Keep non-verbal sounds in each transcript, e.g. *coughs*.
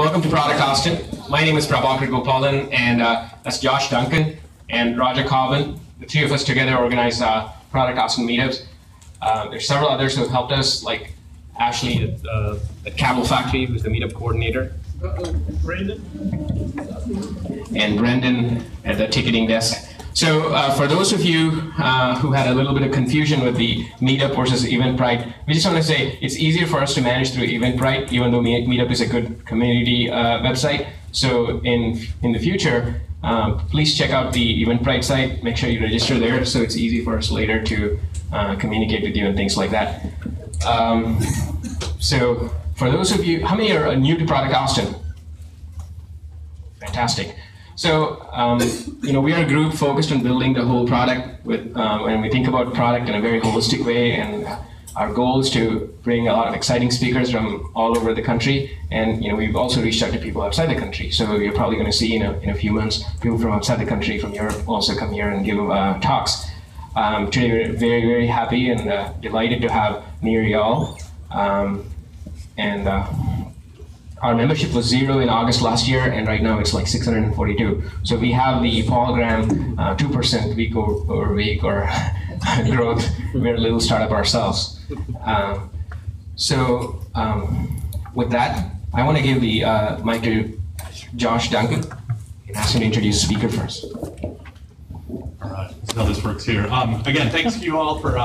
welcome to Product Austin. My name is Prabhakar Gopalan, and uh, that's Josh Duncan and Roger Cobbin. The three of us together organize uh, Product Austin meetups. Uh, there's several others who have helped us, like Ashley at, uh, at Capital Factory, who's the meetup coordinator. Brandon? and Brendan at the ticketing desk. So uh, for those of you uh, who had a little bit of confusion with the Meetup versus Eventbrite, we just want to say it's easier for us to manage through Eventbrite, even though Meetup is a good community uh, website. So in in the future, um, please check out the Eventbrite site. Make sure you register there, so it's easy for us later to uh, communicate with you and things like that. Um, so for those of you, how many are new to Product Austin? Fantastic. So, um, you know, we are a group focused on building the whole product. With um, when we think about product in a very holistic way, and our goal is to bring a lot of exciting speakers from all over the country. And you know, we've also reached out to people outside the country. So you're probably going to see in a, in a few months people from outside the country, from Europe, also come here and give uh, talks. Um, today, we're very, very happy and uh, delighted to have Nir Eyal. Um, and uh, our membership was zero in August last year, and right now it's like 642. So we have the Paul Graham uh, 2% week over, week or *laughs* growth. We're a little startup ourselves. Um, so um, with that, I want to give the uh, mic to Josh Duncan and ask him to introduce the speaker first. All right, see how this works here. Um, again, thanks to you all for.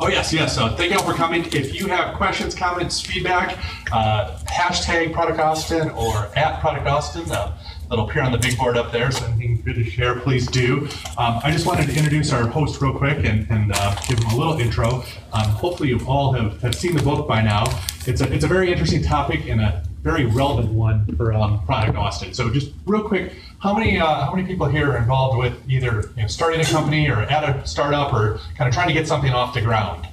Oh yes, yes. Uh, thank you all for coming. If you have questions, comments, feedback, uh, hashtag Product Austin or at Product Austin. Uh, that'll appear on the big board up there. So anything good to share, please do. Um, I just wanted to introduce our host real quick and, and uh, give him a little intro. Um, hopefully, you all have, have seen the book by now. It's a it's a very interesting topic and a very relevant one for um, Product Austin. So just real quick, how many uh, how many people here are involved with either you know, starting a company or at a startup or kind of trying to get something off the ground?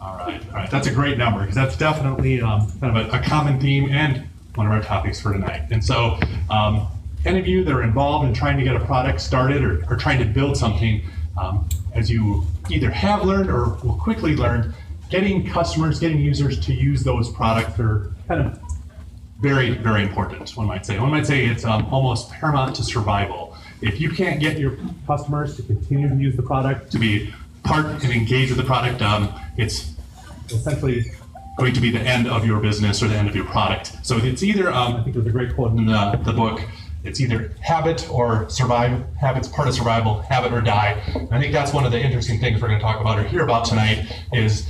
All right, all right, that's a great number because that's definitely um, kind of a, a common theme and one of our topics for tonight. And so, um, any of you that are involved in trying to get a product started or, or trying to build something, um, as you either have learned or will quickly learn, getting customers, getting users to use those products are kind of very, very important, one might say. One might say it's um, almost paramount to survival. If you can't get your customers to continue to use the product, to be part and engage with the product, um, it's essentially going to be the end of your business or the end of your product. So it's either, um, I think there's a great quote in the, the book, it's either habit or survive, habit's part of survival, habit or die. And I think that's one of the interesting things we're going to talk about or hear about tonight is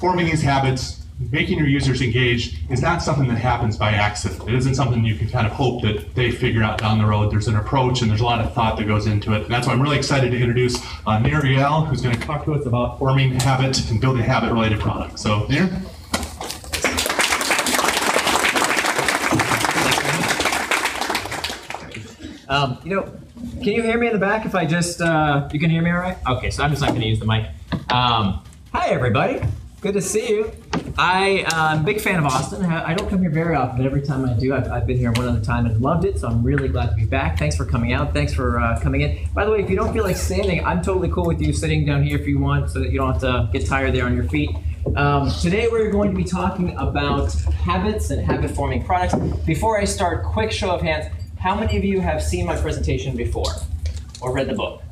forming these habits, making your users engaged is not something that happens by accident. It isn't something you can kind of hope that they figure out down the road. There's an approach and there's a lot of thought that goes into it. And that's why I'm really excited to introduce uh, Nir who's going to talk to us about forming habit and building habit related products. So, Nir? Um, you know, can you hear me in the back if I just, uh, you can hear me all right? Okay, so I'm just not going to use the mic. Um, hi, everybody. Good to see you. I, uh, am a big fan of Austin. I don't come here very often, but every time I do, I've, I've been here one other time and loved it, so I'm really glad to be back. Thanks for coming out. Thanks for uh, coming in. By the way, if you don't feel like standing, I'm totally cool with you sitting down here if you want so that you don't have to get tired there on your feet. Um, today we're going to be talking about habits and habit forming products. Before I start, quick show of hands. How many of you have seen my presentation before or read the book?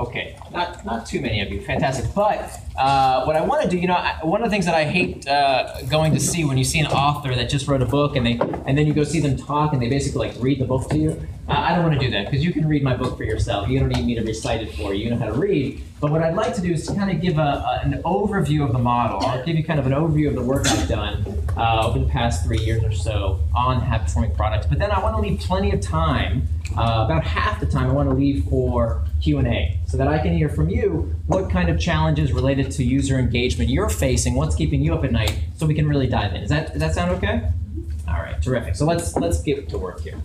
Okay, not not too many of you. Fantastic. But uh, what I want to do, you know, I, one of the things that I hate uh, going to see when you see an author that just wrote a book and they and then you go see them talk and they basically like read the book to you. I don't want to do that because you can read my book for yourself. You don't need me to recite it for you. You know how to read. But what I'd like to do is to kind of give a, a, an overview of the model. I'll give you kind of an overview of the work I've done uh, over the past three years or so on habit forming products. But then I want to leave plenty of time. Uh, about half the time I want to leave for Q&A so that I can hear from you what kind of challenges related to user engagement you're facing, what's keeping you up at night, so we can really dive in. Does that, does that sound okay? All right, terrific. So let's let's get to work here.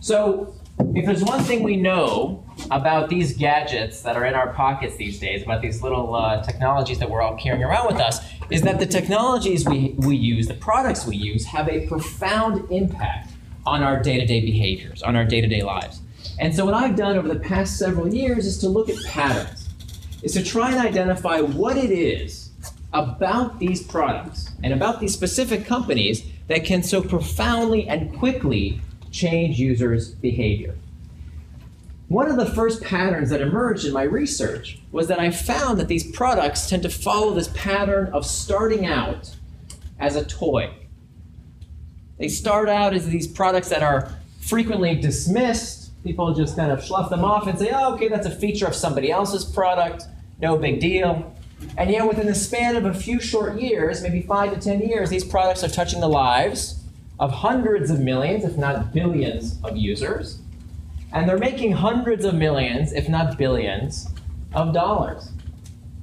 So if there's one thing we know about these gadgets that are in our pockets these days, about these little uh, technologies that we're all carrying around with us, is that the technologies we, we use, the products we use, have a profound impact on our day to day behaviors, on our day to day lives. And so, what I've done over the past several years is to look at patterns, is to try and identify what it is about these products and about these specific companies that can so profoundly and quickly change users' behavior. One of the first patterns that emerged in my research was that I found that these products tend to follow this pattern of starting out as a toy. They start out as these products that are frequently dismissed. People just kind of slough them off and say, oh, okay, that's a feature of somebody else's product, no big deal. And yet, within the span of a few short years, maybe five to ten years, these products are touching the lives of hundreds of millions, if not billions, of users. And they're making hundreds of millions, if not billions, of dollars.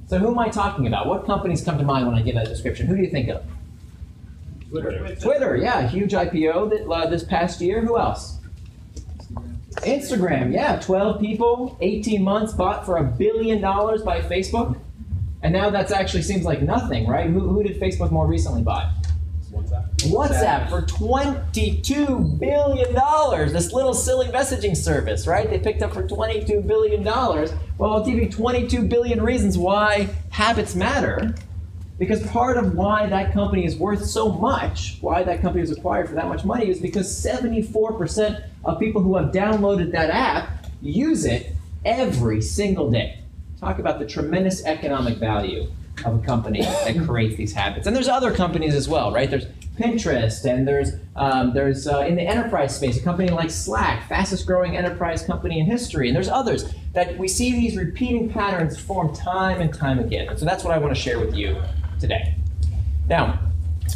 So, who am I talking about? What companies come to mind when I give that description? Who do you think of? Twitter. Twitter, yeah, huge IPO that, uh, this past year. Who else? Instagram, yeah, 12 people, 18 months, bought for a billion dollars by Facebook. And now that actually seems like nothing, right? Who, who did Facebook more recently buy? WhatsApp. WhatsApp for $22 billion. This little silly messaging service, right? They picked up for $22 billion. Well, I'll give you 22 billion reasons why habits matter. Because part of why that company is worth so much, why that company was acquired for that much money, is because 74% of people who have downloaded that app use it every single day. Talk about the tremendous economic value of a company that *laughs* creates these habits. And there's other companies as well, right? There's Pinterest, and there's um, there's uh, in the enterprise space a company like Slack, fastest growing enterprise company in history, and there's others that we see these repeating patterns form time and time again. And so that's what I want to share with you today. Now,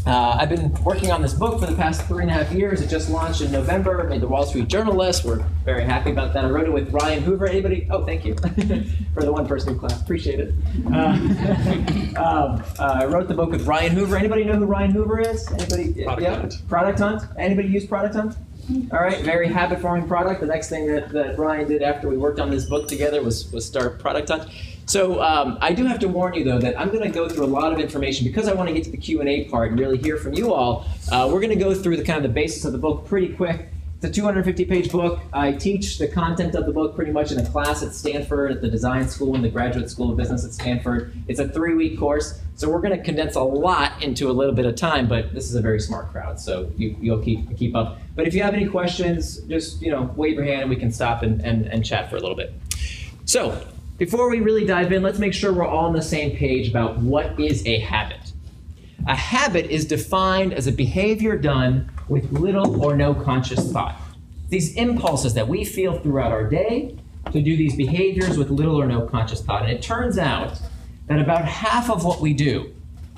uh, I've been working on this book for the past three and a half years. It just launched in November. It made the Wall Street Journal list. We're very happy about that. I wrote it with Ryan Hoover. Anybody? Oh, thank you *laughs* for the one person in class. Appreciate it. Uh, *laughs* um, uh, I wrote the book with Ryan Hoover. Anybody know who Ryan Hoover is? Anybody? Product Hunt. Product Hunt. Anybody use Product Hunt? All right, very habit forming product. The next thing that, that Ryan did after we worked on this book together was, was start Product Hunt. So um, I do have to warn you though that I'm going to go through a lot of information because I want to get to the Q and A part and really hear from you all. Uh, we're going to go through the kind of the basis of the book pretty quick. It's a 250 page book. I teach the content of the book pretty much in a class at Stanford, at the Design School and the Graduate School of Business at Stanford. It's a three week course, so we're going to condense a lot into a little bit of time. But this is a very smart crowd, so you, you'll keep keep up. But if you have any questions, just you know wave your hand and we can stop and, and, and chat for a little bit. So before we really dive in, let's make sure we're all on the same page about what is a habit. A habit is defined as a behavior done with little or no conscious thought. These impulses that we feel throughout our day to do these behaviors with little or no conscious thought. And it turns out that about half of what we do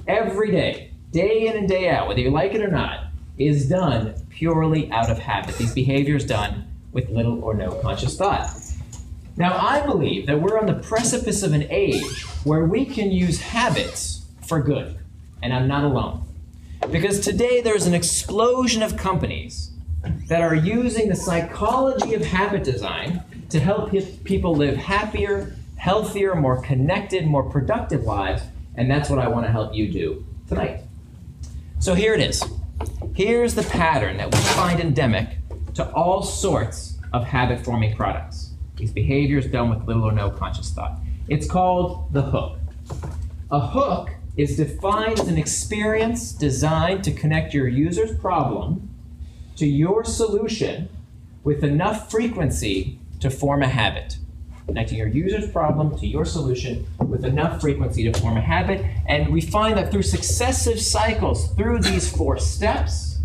every day, day in and day out, whether you like it or not, is done purely out of habit. These behaviors done with little or no conscious thought. Now, I believe that we're on the precipice of an age where we can use habits for good, and I'm not alone. Because today there's an explosion of companies that are using the psychology of habit design to help people live happier, healthier, more connected, more productive lives, and that's what I want to help you do tonight. So here it is. Here's the pattern that we find endemic to all sorts of habit forming products. These behaviors done with little or no conscious thought. It's called the hook. A hook is defined as an experience designed to connect your user's problem to your solution with enough frequency to form a habit. Connecting your user's problem to your solution with enough frequency to form a habit. And we find that through successive cycles, through these four steps,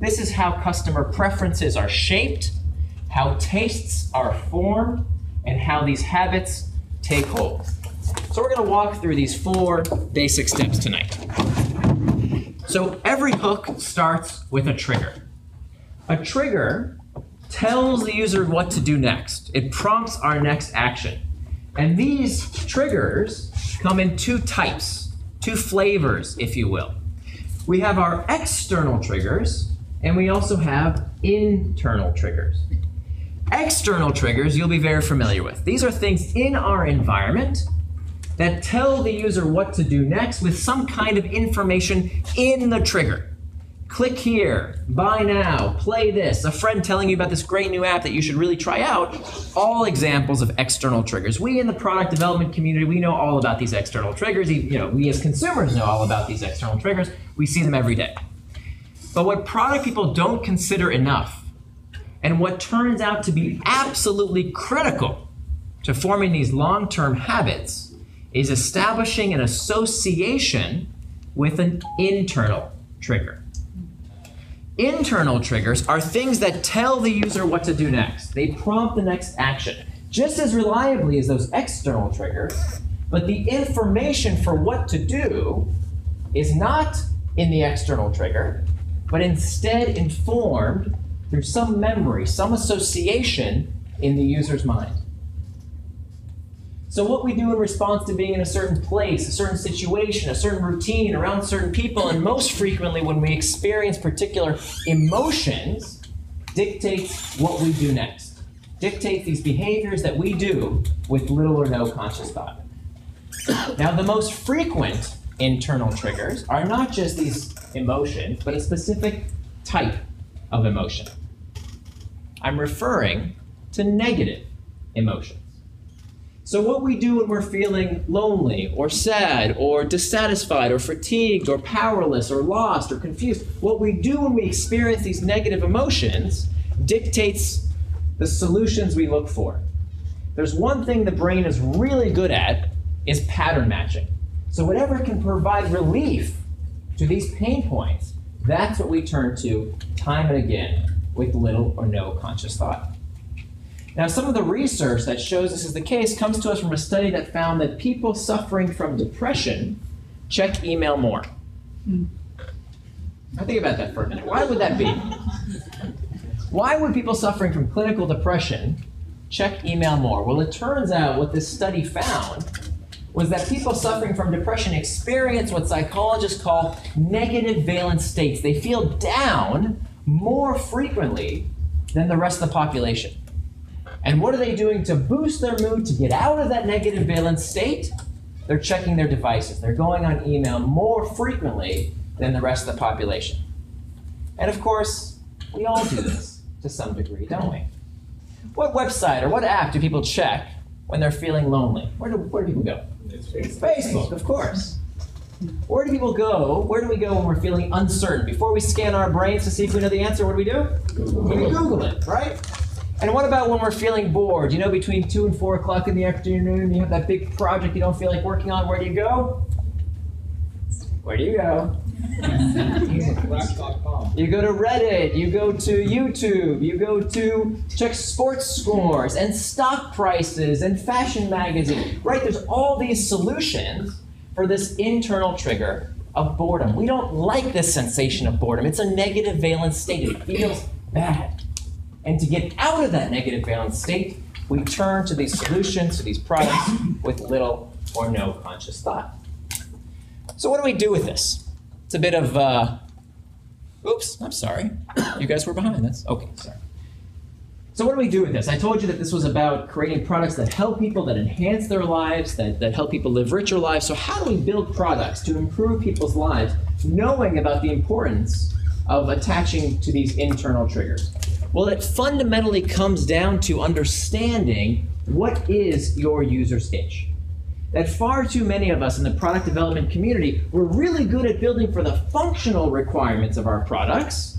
this is how customer preferences are shaped, how tastes are formed, and how these habits take hold. So we're going to walk through these four basic steps tonight. So every hook starts with a trigger. A trigger tells the user what to do next. It prompts our next action. And these triggers come in two types, two flavors, if you will. We have our external triggers, and we also have internal triggers. External triggers you'll be very familiar with. These are things in our environment that tell the user what to do next with some kind of information in the trigger. click here, buy now, play this, a friend telling you about this great new app that you should really try out, all examples of external triggers. We in the product development community, we know all about these external triggers. You know, we as consumers know all about these external triggers. We see them every day. But what product people don't consider enough, and what turns out to be absolutely critical to forming these long-term habits, is establishing an association with an internal trigger. Internal triggers are things that tell the user what to do next. They prompt the next action, just as reliably as those external triggers, but the information for what to do is not in the external trigger, but instead informed through some memory, some association in the user's mind. So, what we do in response to being in a certain place, a certain situation, a certain routine, around certain people, and most frequently when we experience particular emotions, dictates what we do next. Dictates these behaviors that we do with little or no conscious thought. Now, the most frequent internal triggers are not just these emotions, but a specific type of emotion. I'm referring to negative emotions. So, what we do when we're feeling lonely or sad or dissatisfied or fatigued or powerless or lost or confused, what we do when we experience these negative emotions dictates the solutions we look for. There's one thing the brain is really good at is pattern matching. So, whatever can provide relief to these pain points, that's what we turn to time and again with little or no conscious thought. Now, some of the research that shows this is the case comes to us from a study that found that people suffering from depression check email more. Hmm. I think about that for a minute. Why would that be? Why would people suffering from clinical depression check email more? Well, it turns out what this study found was that people suffering from depression experience what psychologists call negative valence states. They feel down more frequently than the rest of the population. And what are they doing to boost their mood to get out of that negative valence state? They're checking their devices. They're going on email more frequently than the rest of the population. And of course, we all do this to some degree, don't we? What website or what app do people check when they're feeling lonely? Where do, where do people go? It's Facebook, of course. Where do people go? Where do we go when we're feeling uncertain? Before we scan our brains to see if we know the answer, what do we do? We Google it, right? And what about when we're feeling bored? You know, between 2 and 4 o'clock in the afternoon, you have that big project you don't feel like working on. Where do you go? Where do you go? you go to Reddit, you go to YouTube, you go to check sports scores and stock prices and fashion magazine. Right? There's all these solutions for this internal trigger of boredom. We don't like this sensation of boredom. It's a negative valence state. It feels bad. And to get out of that negative valence state, we turn to these solutions, to these products, with little or no conscious thought. So, what do we do with this? It's a bit of, uh, oops, I'm sorry. You guys were behind. That's okay, sorry. So, what do we do with this? I told you that this was about creating products that help people, that enhance their lives, that, that help people live richer lives. So, how do we build products to improve people's lives, knowing about the importance of attaching to these internal triggers? Well, it fundamentally comes down to understanding what is your user's itch. That far too many of us in the product development community, we're really good at building for the functional requirements of our products,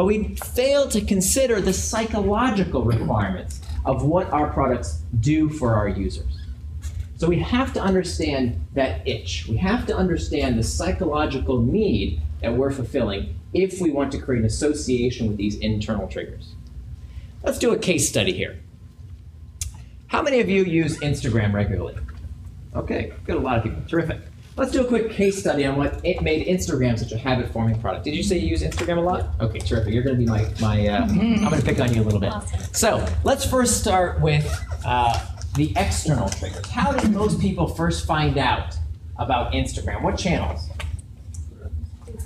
but we fail to consider the psychological requirements of what our products do for our users. So we have to understand that itch. We have to understand the psychological need that we're fulfilling if we want to create an association with these internal triggers. Let's do a case study here. How many of you use Instagram regularly? Okay, good, a lot of people. Terrific. Let's do a quick case study on what it made Instagram such a habit-forming product. Did you say you use Instagram a lot? Okay, terrific. You're going to be my, my uh, *laughs* I'm going to pick on you a little bit. So let's first start with uh, the external triggers. How did most people first find out about Instagram? What channels?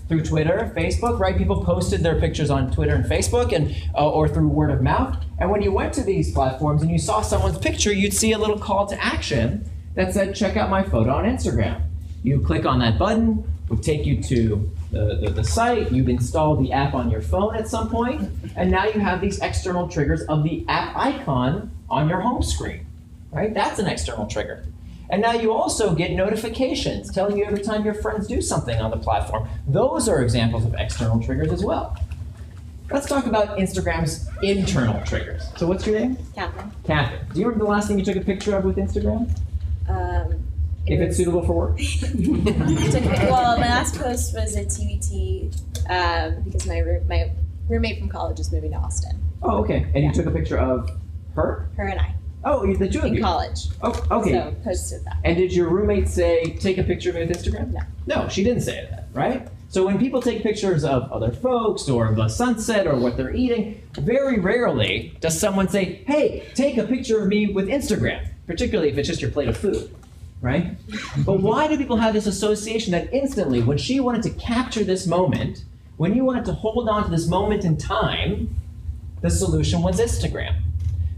through Twitter, Facebook, right? People posted their pictures on Twitter and Facebook, and uh, or through word of mouth. And when you went to these platforms and you saw someone's picture, you'd see a little call to action that said, "Check out my photo on Instagram." You click on that button, it would take you to the, the, the site, you've installed the app on your phone at some point, and now you have these external triggers of the app icon on your home screen, right? That's an external trigger. And now you also get notifications telling you every time your friends do something on the platform. Those are examples of external triggers as well. Let's talk about Instagram's internal triggers. So what's your name? Catherine. Catherine. Do you remember the last thing you took a picture of with Instagram? Um, If it's suitable for work? *laughs* well, my last post was at TBT um, because my my roommate from college is moving to Austin. Oh, okay. And you took a picture of her? Her and I Oh, the two of in you. college. Oh, okay. So posted that. And did your roommate say, take a picture of me with Instagram? No. No, she didn't say that, right? So when people take pictures of other folks or of a sunset or what they're eating, very rarely does someone say, hey, take a picture of me with Instagram, particularly if it's just your plate of food, right? but why do people have this association that instantly, when she wanted to capture this moment, when you wanted to hold on to this moment in time, the solution was Instagram.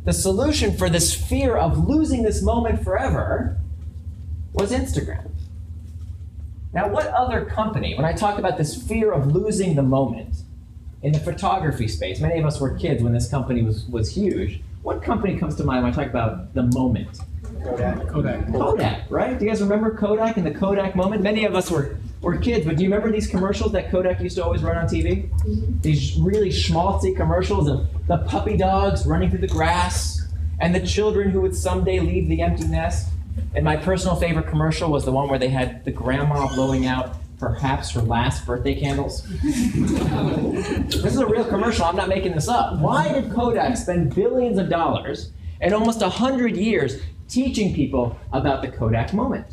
The solution for this fear of losing this moment forever was Instagram. Now, what other company, when I talk about this fear of losing the moment in the photography space, many of us were kids when this company was, was huge. What company comes to mind when I talk about the moment? Kodak. Kodak. Kodak, right? Do you guys remember Kodak and the Kodak moment? Many of us were, were kids, but do you remember these commercials that Kodak used to always run on TV? Mm-hmm. These really schmaltzy commercials of the puppy dogs running through the grass and the children who would someday leave the empty nest. And my personal favorite commercial was the one where they had the grandma blowing out perhaps her last birthday candles. *laughs* this is a real commercial, I'm not making this up. Why did Kodak spend billions of dollars and almost 100 years teaching people about the Kodak moment?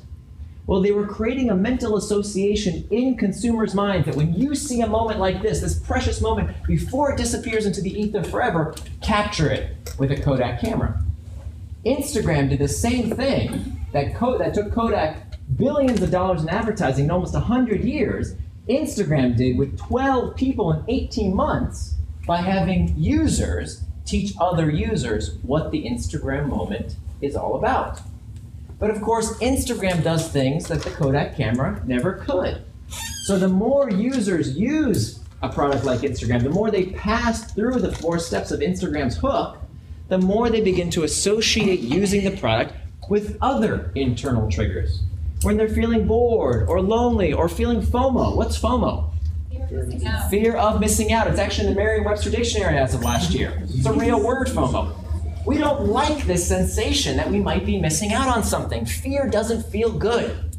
Well, they were creating a mental association in consumers' minds that when you see a moment like this, this precious moment, before it disappears into the ether forever, capture it with a Kodak camera. Instagram did the same thing that, that took Kodak billions of dollars in advertising in almost 100 years. Instagram did with 12 people in 18 months by having users teach other users what the Instagram moment is all about. But of course, Instagram does things that the Kodak camera never could. So the more users use a product like Instagram, the more they pass through the four steps of Instagram's hook, the more they begin to associate using the product with other internal triggers. When they're feeling bored or lonely or feeling FOMO. What's FOMO? Fear of missing out. It's actually in the Merriam-Webster dictionary as of last year. It's a real word, FOMO. We don't like this sensation that we might be missing out on something. Fear doesn't feel good.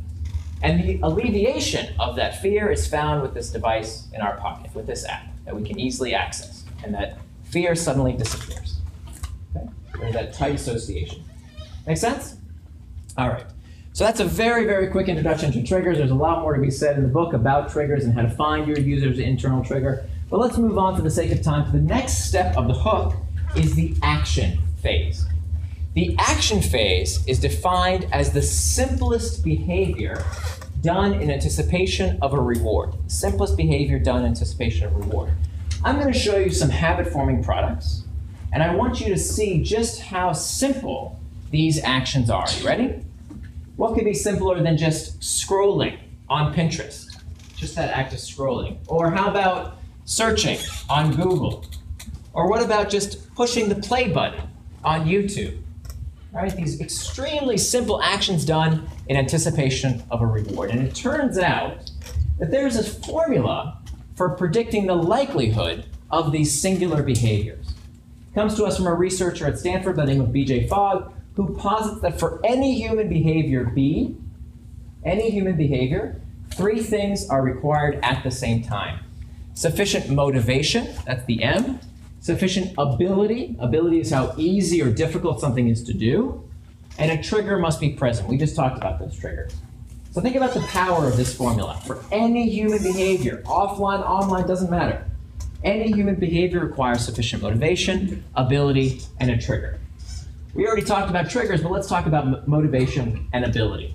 And the alleviation of that fear is found with this device in our pocket, with this app that we can easily access. And that fear suddenly disappears. Okay? There's that tight association. Make sense? All right. So that's a very, very quick introduction to triggers. There's a lot more to be said in the book about triggers and how to find your user's internal trigger. But let's move on for the sake of time to the next step of the hook is the action phase. The action phase is defined as the simplest behavior done in anticipation of a reward. Simplest behavior done in anticipation of reward. I'm going to show you some habit forming products, and I want you to see just how simple these actions are. You ready? What could be simpler than just scrolling on Pinterest? Just that act of scrolling. Or how about searching on Google? Or what about just pushing the play button on YouTube? Right? These extremely simple actions done in anticipation of a reward. And it turns out that there's a formula for predicting the likelihood of these singular behaviors. It comes to us from a researcher at Stanford by the name of BJ Fogg, who posits that for any human behavior B, any human behavior, three things are required at the same time. Sufficient motivation, that's the M. Sufficient ability, ability is how easy or difficult something is to do. And a trigger must be present. We just talked about those triggers. So think about the power of this formula. For any human behavior, offline, online, doesn't matter. Any human behavior requires sufficient motivation, ability, and a trigger. We already talked about triggers, but let's talk about motivation and ability.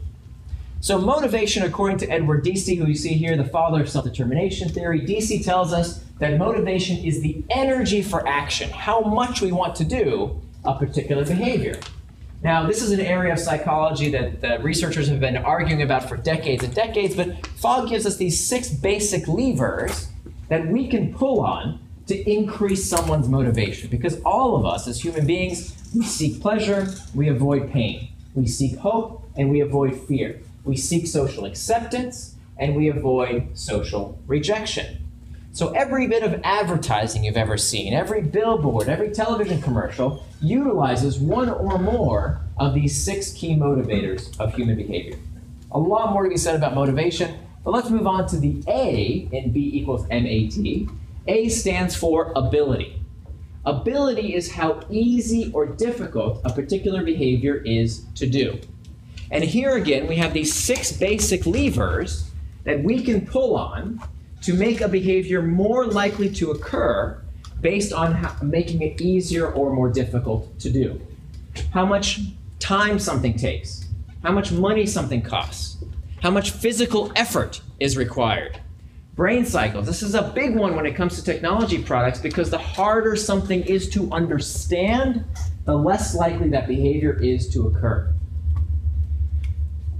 So, motivation, according to Edward Deci, who you see here, the father of self determination theory, Deci tells us that motivation is the energy for action, how much we want to do a particular behavior. Now, this is an area of psychology that the researchers have been arguing about for decades and decades, but Fogg gives us these six basic levers that we can pull on to increase someone's motivation. Because all of us, as human beings, we seek pleasure, we avoid pain. We seek hope, and we avoid fear. We seek social acceptance, and we avoid social rejection. So every bit of advertising you've ever seen, every billboard, every television commercial utilizes one or more of these six key motivators of human behavior. A lot more to be said about motivation, but let's move on to the A in B equals MAT. A stands for ability. Ability is how easy or difficult a particular behavior is to do. And here again, we have these six basic levers that we can pull on to make a behavior more likely to occur based on how, making it easier or more difficult to do. How much time something takes, how much money something costs, how much physical effort is required. Brain cycles. This is a big one when it comes to technology products because the harder something is to understand, the less likely that behavior is to occur.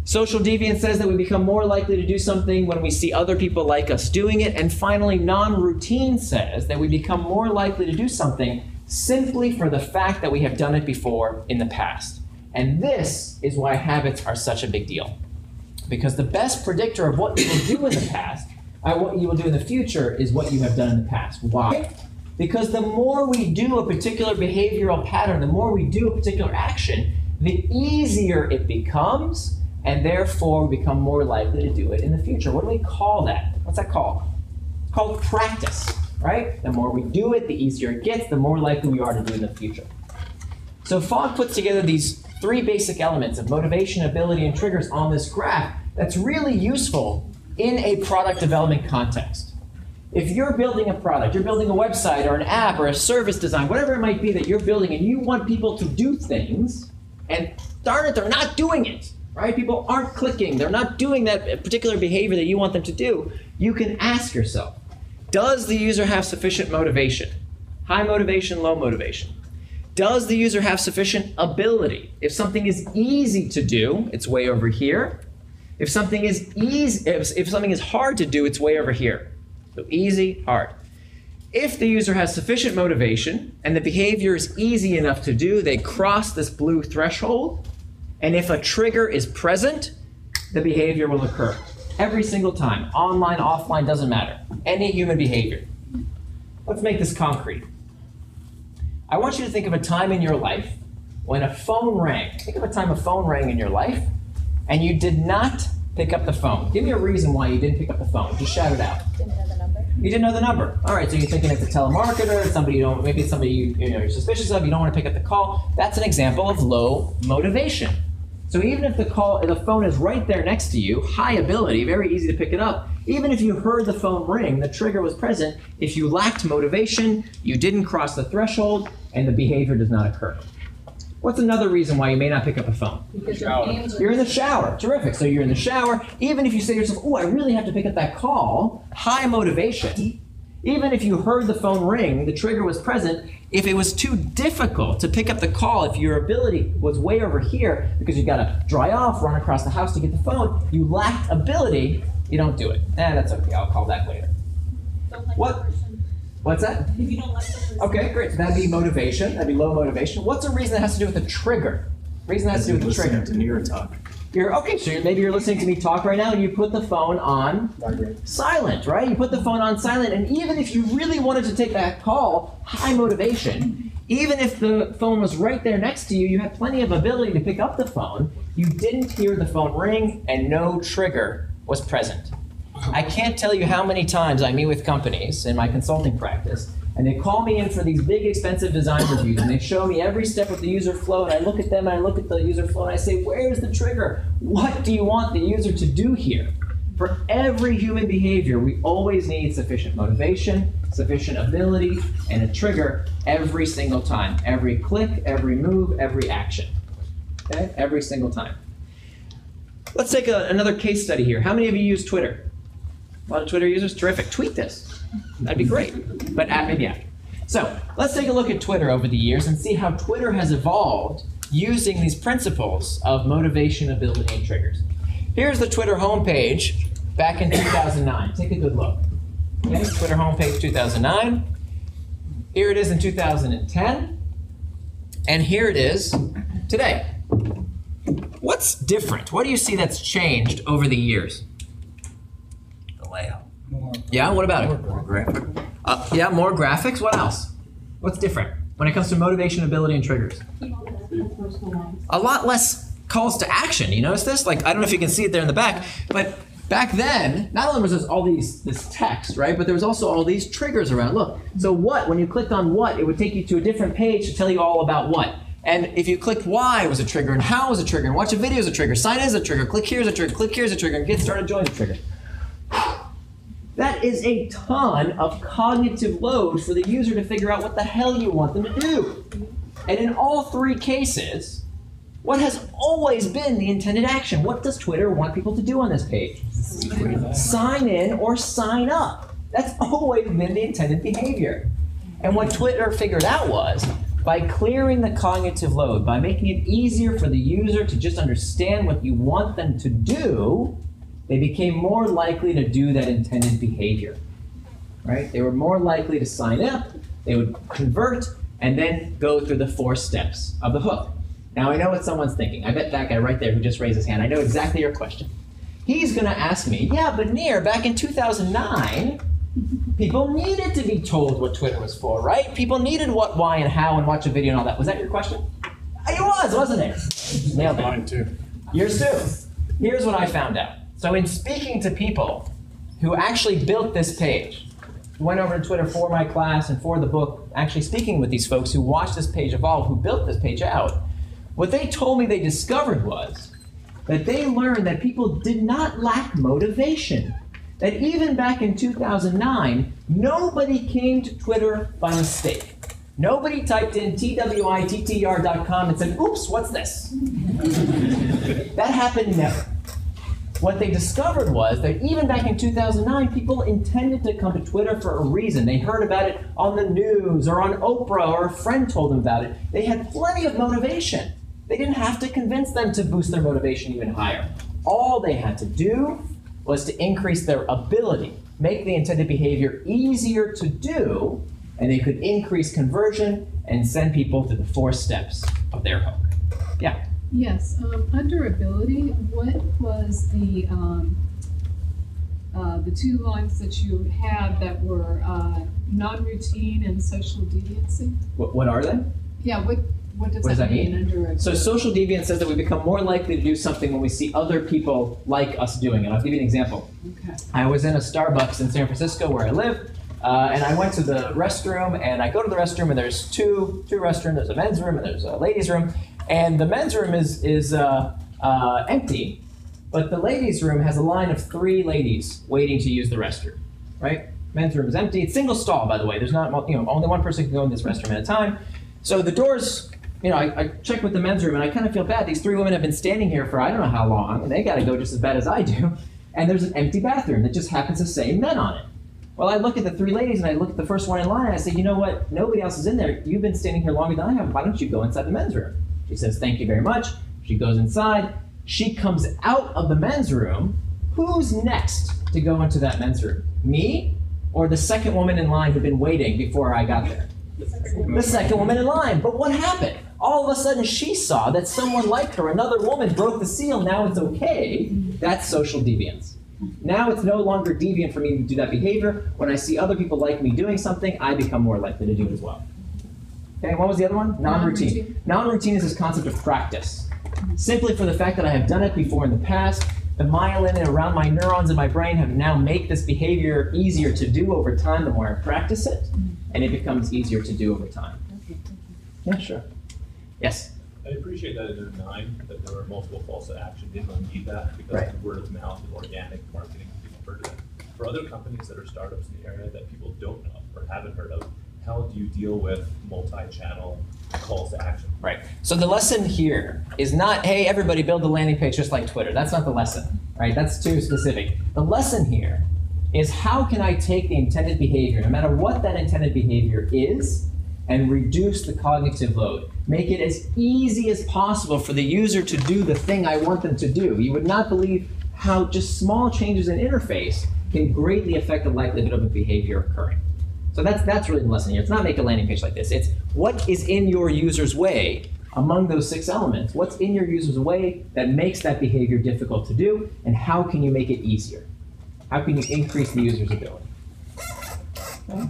Social deviance says that we become more likely to do something when we see other people like us doing it. And finally, non routine says that we become more likely to do something simply for the fact that we have done it before in the past. And this is why habits are such a big deal. Because the best predictor of what you will do in the past and what you will do in the future is what you have done in the past. Why? Because the more we do a particular behavioral pattern, the more we do a particular action, the easier it becomes and therefore become more likely to do it in the future. What do we call that? What's that called? It's called practice, right? The more we do it, the easier it gets, the more likely we are to do it in the future. So Fogg puts together these three basic elements of motivation, ability, and triggers on this graph that's really useful in a product development context. If you're building a product, you're building a website or an app or a service design, whatever it might be that you're building, and you want people to do things, and darn it, they're not doing it right? People aren't clicking, they're not doing that particular behavior that you want them to do. You can ask yourself Does the user have sufficient motivation? High motivation, low motivation. Does the user have sufficient ability? If something is easy to do, it's way over here. If something is easy, if, if something is hard to do, it's way over here. So easy, hard. If the user has sufficient motivation and the behavior is easy enough to do, they cross this blue threshold, and if a trigger is present, the behavior will occur. Every single time. Online, offline, doesn't matter. Any human behavior. Let's make this concrete. I want you to think of a time in your life when a phone rang. Think of a time a phone rang in your life and you did not pick up the phone. Give me a reason why you didn't pick up the phone. Just shout it out. Didn't know the number. You didn't know the number. All right, so you're thinking it's a telemarketer, somebody you don't, maybe it's somebody you, you know, you're suspicious of, you don't want to pick up the call. That's an example of low motivation. So even if the call, the phone is right there next to you, high ability, very easy to pick it up. Even if you heard the phone ring, the trigger was present. If you lacked motivation, you didn't cross the threshold, and the behavior does not occur. What's another reason why you may not pick up a phone? Because your hands are You're in the shower. Terrific. So you're in the shower. Even if you say to yourself, oh, I really have to pick up that call, high motivation. Even if you heard the phone ring, the trigger was present. If it was too difficult to pick up the call, if your ability was way over here because you got to dry off, run across the house to get the phone, you lacked ability, you don't do it. Eh, that's okay. I'll call back later. What? What's that? If you don't like. Okay, great. So that'd be motivation. That'd be low motivation. What's a reason that has to do with the trigger? Reason that has to do with the trigger. to Nira talk. You're okay. So you're, maybe you're listening to me talk right now, and you put the phone on silent, right? You put the phone on silent, and even if you really wanted to take that call, high motivation. Even if the phone was right there next to you, you had plenty of ability to pick up the phone. You didn't hear the phone ring, and no trigger was present. I can't tell you how many times I meet with companies in my consulting practice, and they call me in for these big, expensive design reviews, and they show me every step of the user flow, and I look at them and I look at the user flow, and I say, Where's the trigger? What do you want the user to do here? For every human behavior, we always need sufficient motivation, sufficient ability, and a trigger every single time. Every click, every move, every action. Okay? Every single time. Let's take a, another case study here. How many of you use Twitter? A lot of Twitter users? Terrific. Tweet this. That'd be great. But at, maybe after. So let's take a look at Twitter over the years and see how Twitter has evolved using these principles of motivation, ability, and triggers. Here's the Twitter homepage back in 2009. Take a good look. Twitter homepage 2009. Here it is in 2010. And here it is today. What's different? What do you see that's changed over the years? The layout. Yeah, what about it? Uh, yeah, more graphics. What else? What's different when it comes to motivation, ability, and triggers? A lot less calls to action. You notice this? Like, I don't know if you can see it there in the back, but back then, not only was there all these this text, right, but there was also all these triggers around. Look, so what? When you clicked on what, it would take you to a different page to tell you all about what. And if you clicked why was a trigger, and how was a trigger, and watch a video is a trigger, sign in is a trigger, click here is a trigger, click here is a trigger, and get started join a trigger. That is a ton of cognitive load for the user to figure out what the hell you want them to do. And in all three cases, what has always been the intended action? What does Twitter want people to do on this page? Sign in or sign up. That's *laughs* always been the intended behavior. And what Twitter figured out was by clearing the cognitive load, by making it easier for the user to just understand what you want them to do, they became more likely to do that intended behavior. Right? They were more likely to sign up, they would convert, and then go through the four steps of the hook. Now I know what someone's thinking. I bet that guy right there who just raised his hand, I know exactly your question. He's gonna ask me, yeah, but Nir, back in 2009, people needed to be told what Twitter was for, right? People needed what, why, and how, and watch a video and all that. Was that your question? It was, wasn't it? Nailed it. Mine too. Yours too. Here's what I found out. So, in speaking to people who actually built this page, went over to Twitter for my class and for the book, actually speaking with these folks who watched this page evolve, who built this page out, what they told me they discovered was that they learned that people did not lack motivation. That even back in 2009, nobody came to Twitter by mistake. Nobody typed in twittr.com and said, oops, what's this? *laughs* that happened never. What they discovered was that even back in 2009, people intended to come to Twitter for a reason. They heard about it on the news or on Oprah or a friend told them about it. They had plenty of motivation. They didn't have to convince them to boost their motivation even higher. All they had to do was to increase their ability, make the intended behavior easier to do, and they could increase conversion and send people to the four steps of their hook. Yeah. Yes, um, under ability, what was the, um, uh, the two lines that you had that were, uh, non-routine and social deviancy? What, what are they? Yeah, what, what does What does that that mean mean? So social deviance says that we become more likely to do something when we see other people like us doing it. I'll give you an example. Okay, I was in a Starbucks in San Francisco where I live, uh, and I went to the restroom, and I go to the restroom, and there's two two restrooms. There's a men's room and there's a ladies' room, and the men's room is is uh, uh, empty, but the ladies' room has a line of three ladies waiting to use the restroom. Right? Men's room is empty. It's single stall, by the way. There's not you know only one person can go in this restroom at a time. So the doors. You know, I, I check with the men's room, and I kind of feel bad. These three women have been standing here for I don't know how long, and they got to go just as bad as I do. And there's an empty bathroom that just happens to say men on it. Well, I look at the three ladies and I look at the first one in line and I say, you know what? Nobody else is in there. You've been standing here longer than I have. Why don't you go inside the men's room? She says, thank you very much. She goes inside. She comes out of the men's room. Who's next to go into that men's room? Me or the second woman in line who'd been waiting before I got there? The second woman in line. But what happened? All of a sudden, she saw that someone like her, another woman, broke the seal. Now it's okay. That's social deviance. Now it's no longer deviant for me to do that behavior. When I see other people like me doing something, I become more likely to do it as well. Okay, what was the other one? Non-routine. Non-routine is this concept of practice. Simply for the fact that I have done it before in the past, the myelin around my neurons in my brain have now make this behavior easier to do over time the more I practice it, and it becomes easier to do over time. Yeah, sure. Yes. I appreciate that in nine, that there were multiple calls to action, didn't really need that because Right. of word of mouth and organic marketing, people heard of it. For other companies that are startups in the area that people don't know or haven't heard of, how do you deal with multi-channel calls to action? Right. So the lesson here is not, hey, everybody build a landing page just like Twitter. That's not the lesson, right? That's too specific. The lesson here is how can I take the intended behavior, no matter what that intended behavior is, and reduce the cognitive load. Make it as easy as possible for the user to do the thing I want them to do. You would not believe how just small changes in interface can greatly affect the likelihood of a behavior occurring. So that's that's really the lesson here. It's not make a landing page like this. It's what is in your user's way among those six elements. What's in your user's way that makes that behavior difficult to do, and how can you make it easier? How can you increase the user's ability? Okay.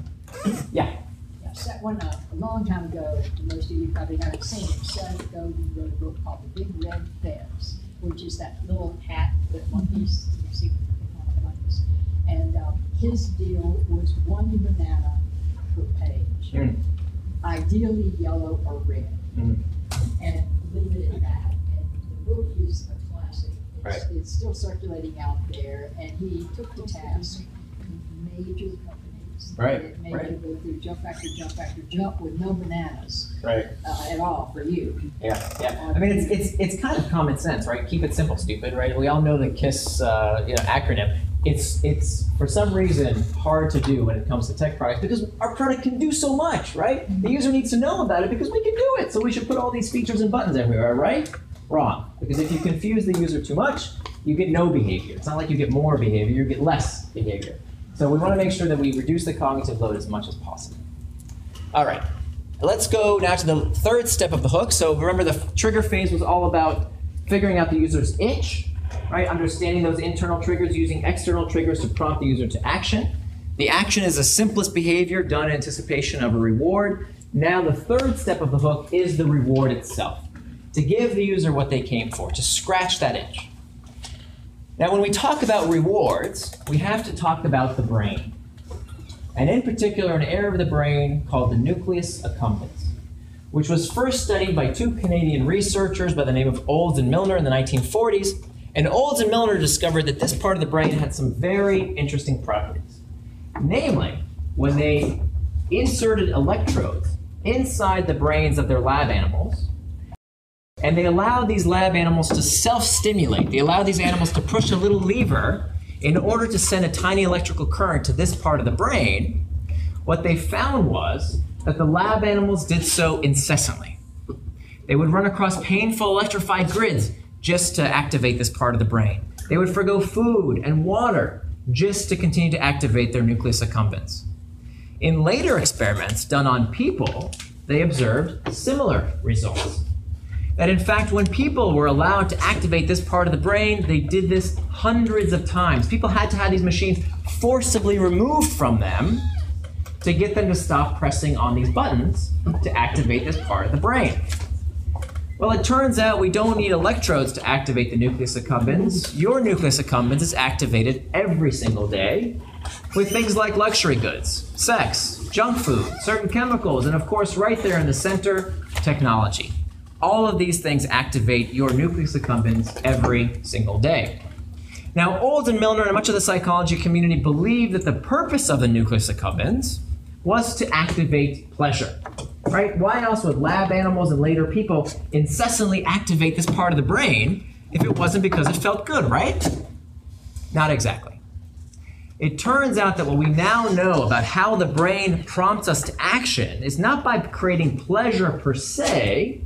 Yeah. Yeah, so one, uh, a long time ago, most of you probably haven't seen it, Seth Godin wrote a book called The Big Red Fez, which is that little hat with monkeys, you see the monkeys. And, um, his deal was one banana per page. Mm. Ideally yellow or red. Mm. And leave it at that. And the book is a classic. It's, Right. it's still circulating out there, and he took the task major companies. Right, that made right. you go through jump after jump after jump with no bananas Right. uh, at all for you. Yeah, yeah. I mean, it's, it's, it's kind of common sense, right? Keep it simple, stupid, right? We all know the KISS uh, you know, acronym. It's, it's for some reason hard to do when it comes to tech products because our product can do so much, right? The mm-hmm. user needs to know about it because we can do it. So we should put all these features and buttons everywhere, right? Wrong. Because if you confuse the user too much, you get no behavior. It's not like you get more behavior, you get less behavior. So we want to make sure that we reduce the cognitive load as much as possible. All right. Let's go now to the third step of the hook. So remember, the trigger phase was all about figuring out the user's itch, right? Understanding those internal triggers, using external triggers to prompt the user to action. The action is the simplest behavior done in anticipation of a reward. Now, the third step of the hook is the reward itself to give the user what they came for, to scratch that itch. Now, when we talk about rewards, we have to talk about the brain and in particular an area of the brain called the nucleus accumbens, which was first studied by two Canadian researchers by the name of Olds and Milner in the 1940s. And Olds and Milner discovered that this part of the brain had some very interesting properties. Namely, when they inserted electrodes inside the brains of their lab animals, and they allowed these lab animals to self stimulate. They allowed these animals to push a little lever in order to send a tiny electrical current to this part of the brain. What they found was that the lab animals did so incessantly. They would run across painful electrified grids just to activate this part of the brain. They would forego food and water just to continue to activate their nucleus accumbens. In later experiments done on people, they observed similar results that in fact, when people were allowed to activate this part of the brain, they did this hundreds of times. People had to have these machines forcibly removed from them to get them to stop pressing on these buttons to activate this part of the brain. Well, it turns out we don't need electrodes to activate the nucleus accumbens. Your nucleus accumbens is activated every single day with things like luxury goods, sex, junk food, certain chemicals, and of course, right there in the center, technology. All of these things activate your nucleus accumbens every single day. Now, Olds and Milner and much of the psychology community believe that the purpose of the nucleus accumbens was to activate pleasure. Right? Why else would lab animals and later people incessantly activate this part of the brain if it wasn't because it felt good, right? Not exactly. It turns out that what we now know about how the brain prompts us to action is not by creating pleasure per se,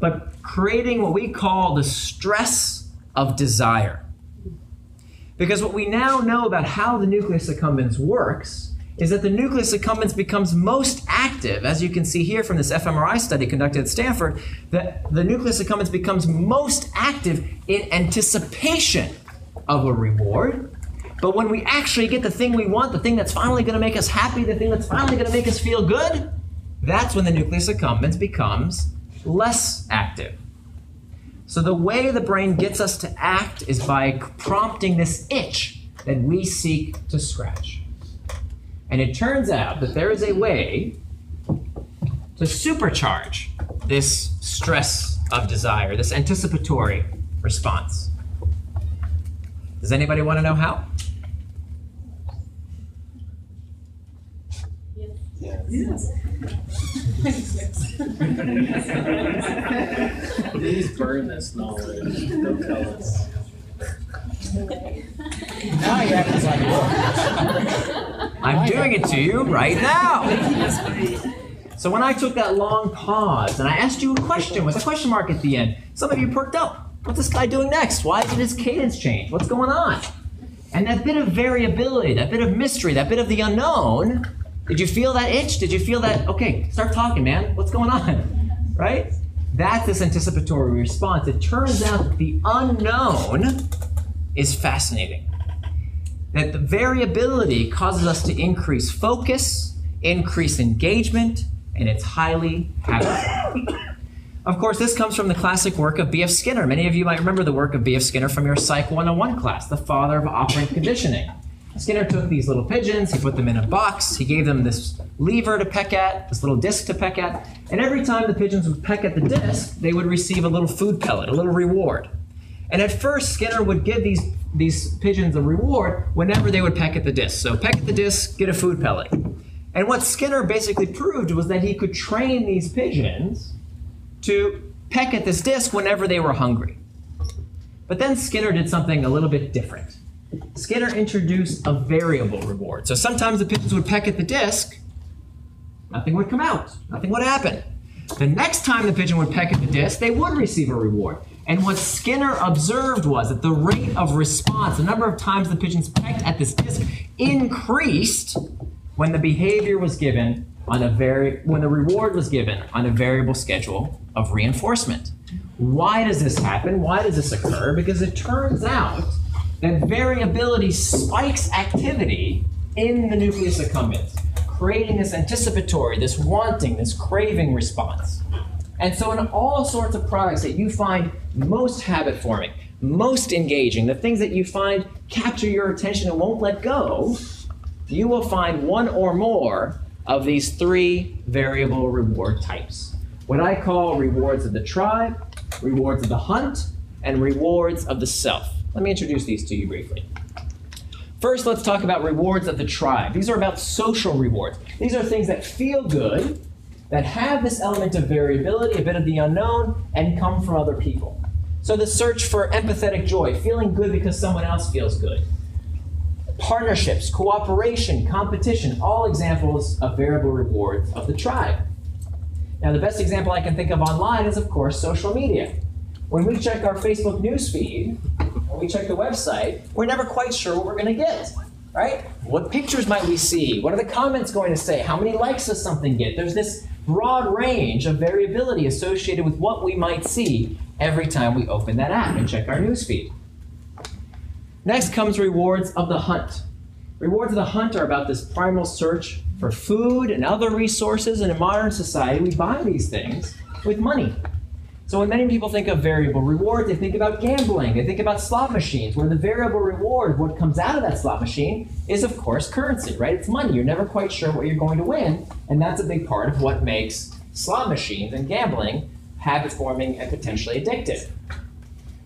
but creating what we call the stress of desire. Because what we now know about how the nucleus accumbens works is that the nucleus accumbens becomes most active, as you can see here from this fMRI study conducted at Stanford, that the nucleus accumbens becomes most active in anticipation of a reward. But when we actually get the thing we want, the thing that's finally going to make us happy, the thing that's finally going to make us feel good, that's when the nucleus accumbens becomes less active. So the way the brain gets us to act is by prompting this itch that we seek to scratch. And it turns out that there is a way to supercharge this stress of desire, this anticipatory response. Does anybody want to know how? Yes. Please burn this knowledge. Don't tell us. Now you're acting like I'm doing it to you right now. So when I took that long pause and I asked you a question with a question mark at the end, some of you perked up. What's this guy doing next? Why did his cadence change? What's going on? And that bit of variability, that bit of mystery, that bit of the unknown, did you feel that itch? Did you feel that, okay, start talking, man. What's going on? Right? That's this anticipatory response. It turns out the unknown is fascinating. That the variability causes us to increase focus, increase engagement, and it's highly habitual. Of course, this comes from the classic work of B.F. Skinner. Many of you might remember the work of B.F. Skinner from your Psych 101 class, the father of operant conditioning. Skinner took these little pigeons, he put them in a box, he gave them this lever to peck at, this little disc to peck at, and every time the pigeons would peck at the disc, they would receive a little food pellet, a little reward. And at first, Skinner would give these, these pigeons a reward whenever they would peck at the disc. So, peck at the disc, get a food pellet. And what Skinner basically proved was that he could train these pigeons to peck at this disc whenever they were hungry. But then Skinner did something a little bit different. Skinner introduced a variable reward. So sometimes the pigeons would peck at the disc, nothing would come out, nothing would happen. The next time the pigeon would peck at the disc, they would receive a reward. And what Skinner observed was that the rate of response, the number of times the pigeons pecked at this disc, increased when the behavior was given on a very when the reward was given on a variable schedule of reinforcement. Why does this happen? Why does this occur? Because it turns out that variability spikes activity in the nucleus accumbens, creating this anticipatory, this wanting, this craving response. And so, in all sorts of products that you find most habit forming, most engaging, the things that you find capture your attention and won't let go, you will find one or more of these three variable reward types. What I call rewards of the tribe, rewards of the hunt, and rewards of the self. Let me introduce these to you briefly. First, let's talk about rewards of the tribe. These are about social rewards. These are things that feel good, that have this element of variability, a bit of the unknown, and come from other people. So the search for empathetic joy, feeling good because someone else feels good. Partnerships, cooperation, competition, all examples of variable rewards of the tribe. Now, the best example I can think of online is, of course, social media. When we check our Facebook newsfeed, when we check the website, we're never quite sure what we're going to get, right? What pictures might we see? What are the comments going to say? How many likes does something get? There's this broad range of variability associated with what we might see every time we open that app and check our newsfeed. Next comes rewards of the hunt. Rewards of the hunt are about this primal search for food and other resources. And in modern society, we buy these things with money. So when many people think of variable reward, they think about gambling. They think about slot machines, where the variable reward, what comes out of that slot machine, is of course currency, right? It's money. You're never quite sure what you're going to win, and that's a big part of what makes slot machines and gambling habit forming and potentially addictive.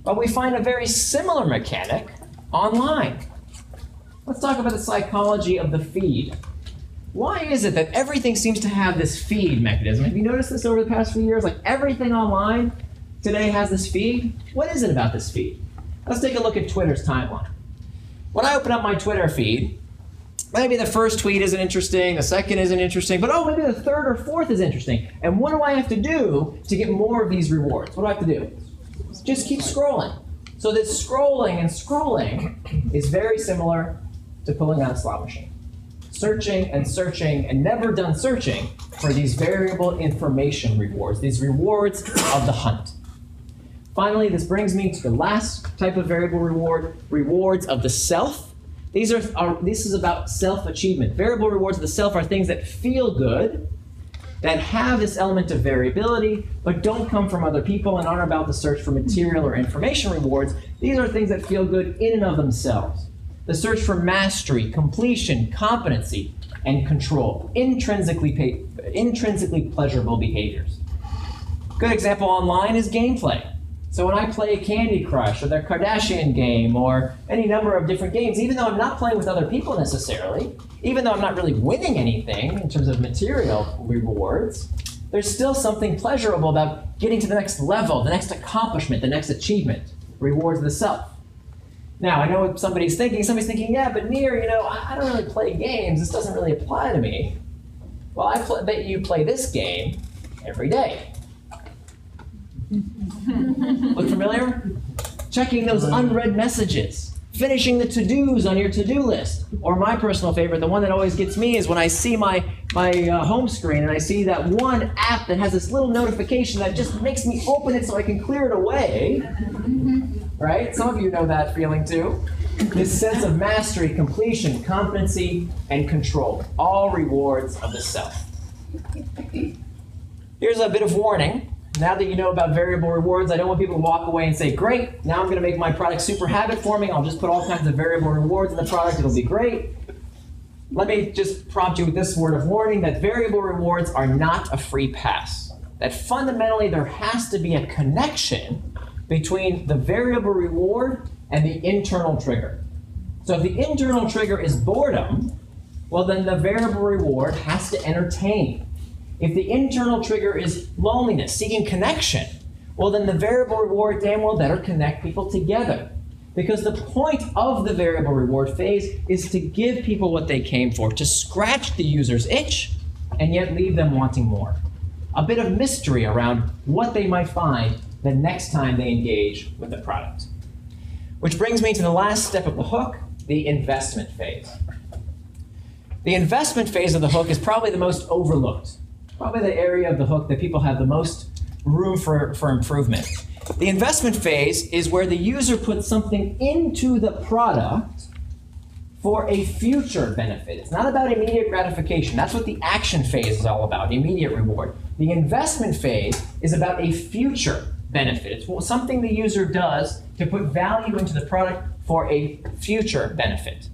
But we find a very similar mechanic online. Let's talk about the psychology of the feed. Why is it that everything seems to have this feed mechanism? Have you noticed this over the past few years? Like everything online today has this feed? What is it about this feed? Let's take a look at Twitter's timeline. When I open up my Twitter feed, maybe the first tweet isn't interesting, the second isn't interesting, but oh, maybe the third or fourth is interesting. And what do I have to do to get more of these rewards? What do I have to do? Just keep scrolling. So this scrolling and scrolling is very similar to pulling out a slot machine. Searching and searching and never done searching for these variable information rewards, these rewards of the hunt. Finally, this brings me to the last type of variable reward, rewards of the self. These are, are this is about self-achievement. Variable rewards of the self are things that feel good, that have this element of variability, but don't come from other people and aren't about the search for material or information rewards. These are things that feel good in and of themselves the search for mastery, completion, competency, and control, intrinsically, pay, intrinsically pleasurable behaviors. Good example online is gameplay. So when I play Candy Crush or the Kardashian game or any number of different games, even though I'm not playing with other people necessarily, even though I'm not really winning anything in terms of material rewards, there's still something pleasurable about getting to the next level, the next accomplishment, the next achievement, rewards the self. Now, I know what somebody's thinking. Somebody's thinking, yeah, but Nir, you know, I don't really play games. This doesn't really apply to me. Well, I pl- bet you play this game every day. *laughs* Look familiar? Checking those unread messages, finishing the to-dos on your to-do list. Or my personal favorite, the one that always gets me, is when I see my my uh, home screen and I see that one app that has this little notification that just makes me open it so I can clear it away. Right? Some of you know that feeling too. This sense of mastery, completion, competency, and control, all rewards of the self. Here's a bit of warning. Now that you know about variable rewards, I don't want people to walk away and say, Great, now I'm going to make my product super habit forming. I'll just put all kinds of variable rewards in the product. It'll be great. Let me just prompt you with this word of warning that variable rewards are not a free pass. That fundamentally there has to be a connection between the variable reward and the internal trigger. So if the internal trigger is boredom, well, then the variable reward has to entertain. If the internal trigger is loneliness, seeking connection, well, then the variable reward damn well better connect people together. Because the point of the variable reward phase is to give people what they came for, to scratch the user's itch, and yet leave them wanting more. A bit of mystery around what they might find the next time they engage with the product. Which brings me to the last step of the hook the investment phase. The investment phase of the hook is probably the most overlooked, probably the area of the hook that people have the most room for, for improvement. The investment phase is where the user puts something into the product for a future benefit. It's not about immediate gratification. That's what the action phase is all about, immediate reward. The investment phase is about a future benefit. It's something the user does to put value into the product for a future benefit.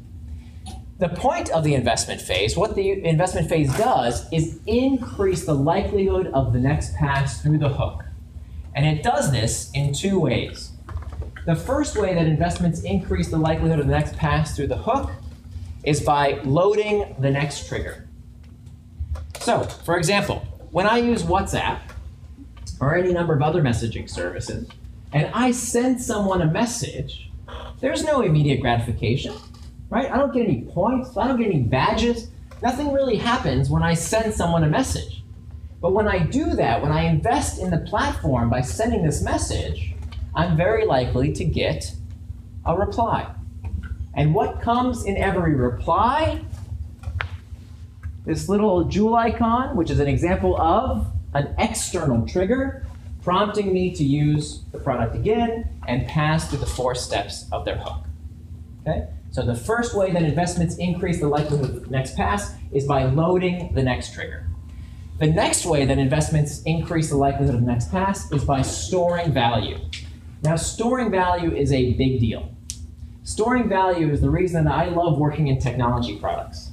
The point of the investment phase, what the investment phase does, is increase the likelihood of the next pass through the hook. And it does this in two ways. The first way that investments increase the likelihood of the next pass through the hook is by loading the next trigger. So, for example, when I use WhatsApp or any number of other messaging services, and I send someone a message, there's no immediate gratification, right? I don't get any points, I don't get any badges. Nothing really happens when I send someone a message. But when I do that, when I invest in the platform by sending this message, I'm very likely to get a reply. And what comes in every reply? This little jewel icon, which is an example of an external trigger prompting me to use the product again and pass through the four steps of their hook. Okay? So the first way that investments increase the likelihood of the next pass is by loading the next trigger. The next way that investments increase the likelihood of the next pass is by storing value. Now, storing value is a big deal. Storing value is the reason I love working in technology products.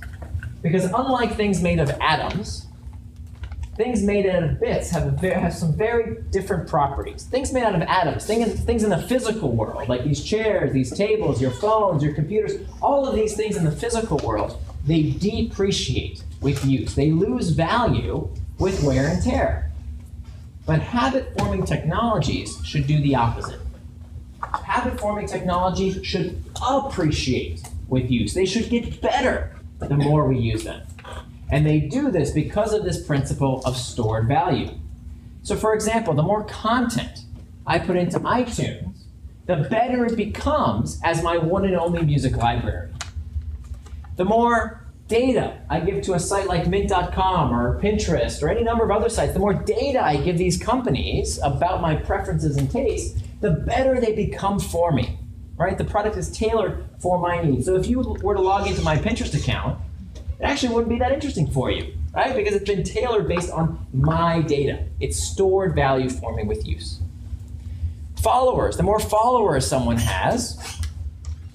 Because unlike things made of atoms, things made out of bits have, a, have some very different properties. Things made out of atoms, things, things in the physical world, like these chairs, these tables, your phones, your computers, all of these things in the physical world, they depreciate with use. They lose value with wear and tear. But habit forming technologies should do the opposite. Habit forming technologies should appreciate with use. They should get better the more we use them. And they do this because of this principle of stored value. So, for example, the more content I put into iTunes, the better it becomes as my one and only music library. The more data I give to a site like Mint.com or Pinterest or any number of other sites, the more data I give these companies about my preferences and tastes, the better they become for me. Right? The product is tailored for my needs. So if you were to log into my Pinterest account, it actually wouldn't be that interesting for you, right? Because it's been tailored based on my data. It's stored value for me with use. Followers, the more followers someone has,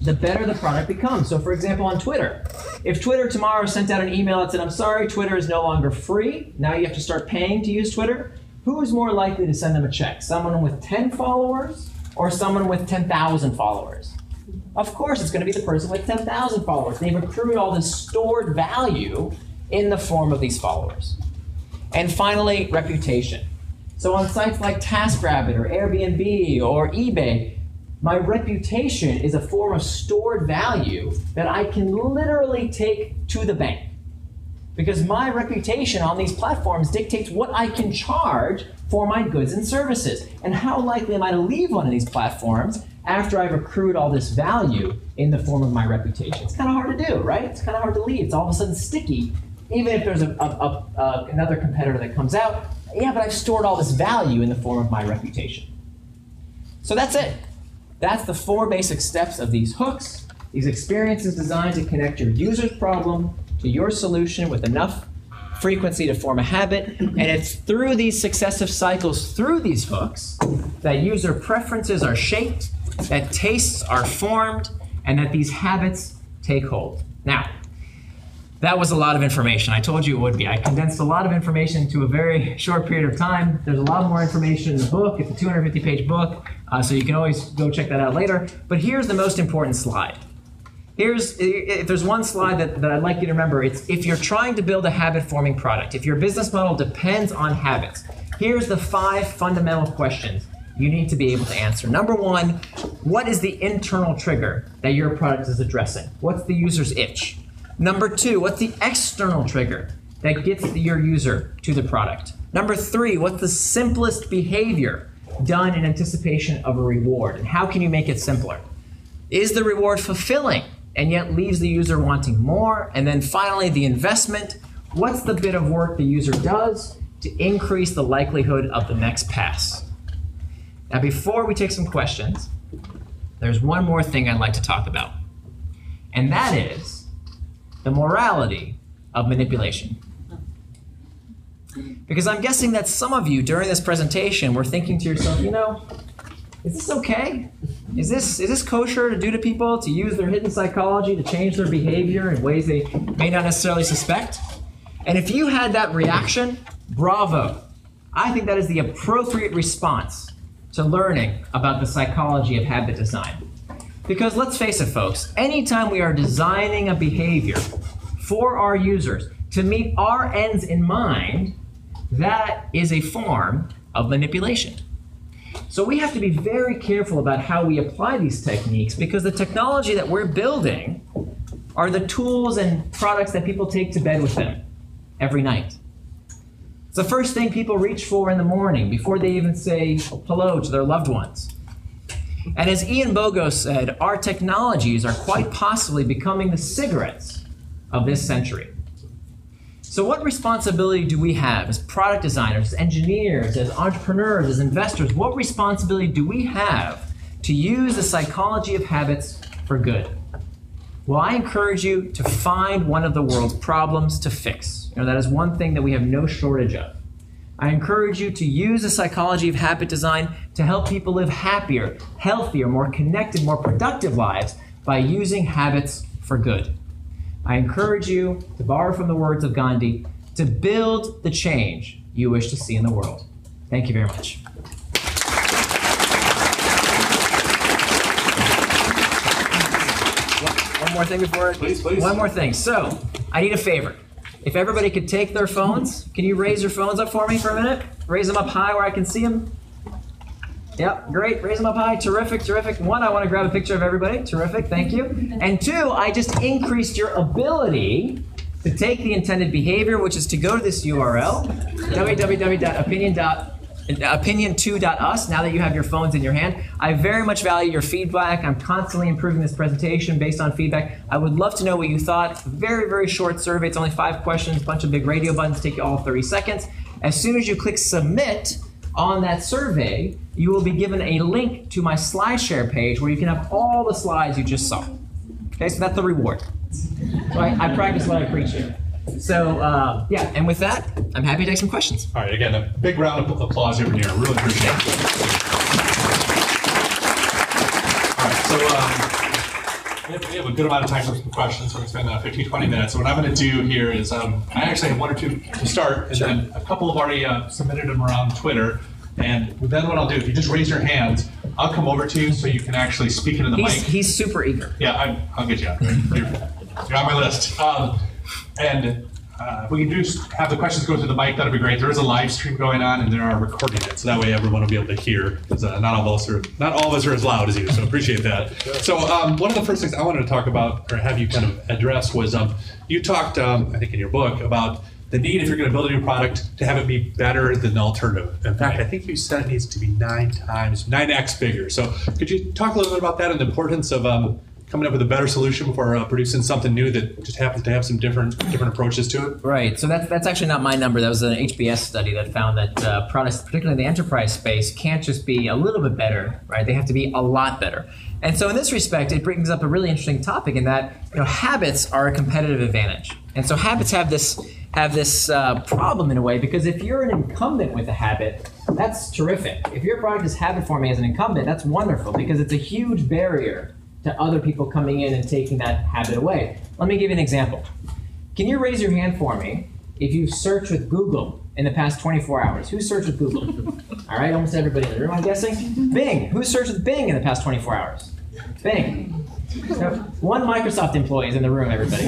the better the product becomes. So, for example, on Twitter, if Twitter tomorrow sent out an email that said, I'm sorry, Twitter is no longer free, now you have to start paying to use Twitter, who is more likely to send them a check? Someone with 10 followers or someone with 10,000 followers? Of course, it's going to be the person with 10,000 followers. They've accrued all this stored value in the form of these followers. And finally, reputation. So on sites like TaskRabbit or Airbnb or eBay, my reputation is a form of stored value that I can literally take to the bank. because my reputation on these platforms dictates what I can charge for my goods and services. And how likely am I to leave one of these platforms after I've accrued all this value in the form of my reputation? It's kind of hard to do, right? It's kind of hard to leave. It's all of a sudden sticky. Even if there's a, a, a, another competitor that comes out, yeah, but I've stored all this value in the form of my reputation. So that's it. That's the four basic steps of these hooks. These experiences designed to connect your user's problem to your solution with enough frequency to form a habit. And it's through these successive cycles, through these hooks, that user preferences are shaped, that tastes are formed, and that these habits take hold. Now, that was a lot of information. I told you it would be. I condensed a lot of information into a very *laughs* short period of time. There's a lot more information in the book. It's a 250 page book, uh, so you can always go check that out later. But here's the most important slide. Here's if there's one slide that, that I'd like you to remember, it's if you're trying to build a habit forming product, if your business model depends on habits, here's the five fundamental questions you need to be able to answer. Number one, what is the internal trigger that your product is addressing? What's the user's itch? Number two, what's the external trigger that gets your user to the product? Number three, what's the simplest behavior done in anticipation of a reward? And how can you make it simpler? Is the reward fulfilling and yet leaves the user wanting more? And then finally, the investment. What's the bit of work the user does to increase the likelihood of the next pass? Now, before we take some questions, there's one more thing I'd like to talk about, and that is the morality of manipulation. Because I'm guessing that some of you during this presentation were thinking to yourself, you know, is this okay? Is this is this kosher to do to people to use their hidden psychology to change their behavior in ways they may not necessarily suspect? And if you had that reaction, bravo. I think that is the appropriate response to learning about the psychology of habit design. Because let's face it, folks, anytime we are designing a behavior for our users to meet our ends in mind, that is a form of manipulation. So we have to be very careful about how we apply these techniques because the technology that we're building are the tools and products that people take to bed with them every night. It's the first thing people reach for in the morning before they even say hello to their loved ones. And as Ian Bogost said, our technologies are quite possibly becoming the cigarettes of this century. So, what responsibility do we have as product designers, as engineers, as entrepreneurs, as investors? What responsibility do we have to use the psychology of habits for good? Well, I encourage you to find one of the world's problems to fix. You know, that is one thing that we have no shortage of. I encourage you to use the psychology of habit design to help people live happier, healthier, more connected, more productive lives by using habits for good. I encourage you, to borrow from the words of Gandhi, to build the change you wish to see in the world. Thank you very much. One- more thing before. Please, please. One more thing. So, I need a favor. If everybody could take their phones, can you raise your phones up for me for a minute? Raise them up high where I can see them. Yep, great. Raise them up high. Terrific, terrific. One, I want to grab a picture of everybody. Terrific, thank you. And two, I just increased your ability to take the intended behavior, which is to go to this URL, www.opinion.opinion opinion2.us now that you have your phones in your hand. I very much value your feedback. I'm constantly improving this presentation based on feedback. I would love to know what you thought. Very very short survey. It's only five questions a bunch of big radio buttons take you all 30 seconds. As soon as you click submit on that survey you will be given a link to my slideshare page where you can have all the slides you just saw. Okay so that's the reward. I, I practice what i preach here so uh, yeah and with that i'm happy to take some questions All right, again, a big round of applause here from here. Really appreciate it. All right, so um, we have- we have a good amount of time for some questions, so we're going to spend uh, 15, 20 minutes. So what I'm going to do here is um, I actually have one or two to start, and then a couple have already uh, submitted them around Twitter. And then what I'll do, if you just raise your hands, I'll come over to you so you can actually speak into the he's, mic. he's super eager Yeah, I, I'll get you out. You're, you're on my list. Um, and uh, if we can just have the questions go through the mic, that'd be great. There is a live stream going on, and they are recording it, so that way everyone will be able to hear. Because uh, not all of us are not all of us are as loud as you, so appreciate that. So um, one of the first things I wanted to talk about, or have you kind of address, was um, you talked, um, I think, in your book about the need if you're going to build a new product to have it be better than the alternative. In fact, I think you said it needs to be nine times, nine x bigger. So could you talk a little bit about that and the importance of um, coming up with a better solution for uh, producing something new that just happens to have some different different approaches to it? Right. So that's that's actually not my number. That was an HBS study that found that uh, products, particularly in the enterprise space, can't just be a little bit better. Right. They have to be a lot better. And so in this respect, it brings up a really interesting topic in that you know habits are a competitive advantage. And so habits have this have this uh, problem in a way because if you're an incumbent with a habit, that's terrific. If your product is habit forming as an incumbent, that's wonderful because it's a huge barrier to other people coming in and taking that habit away. Let me give you an example. Can you raise your hand for me if you've searched with Google in the past 24 hours? Who searched with Google? *laughs* All right, almost everybody in the room, I'm guessing. Bing. Who searched with Bing in the past 24 hours? Bing. So, one Microsoft employee is in the room, everybody.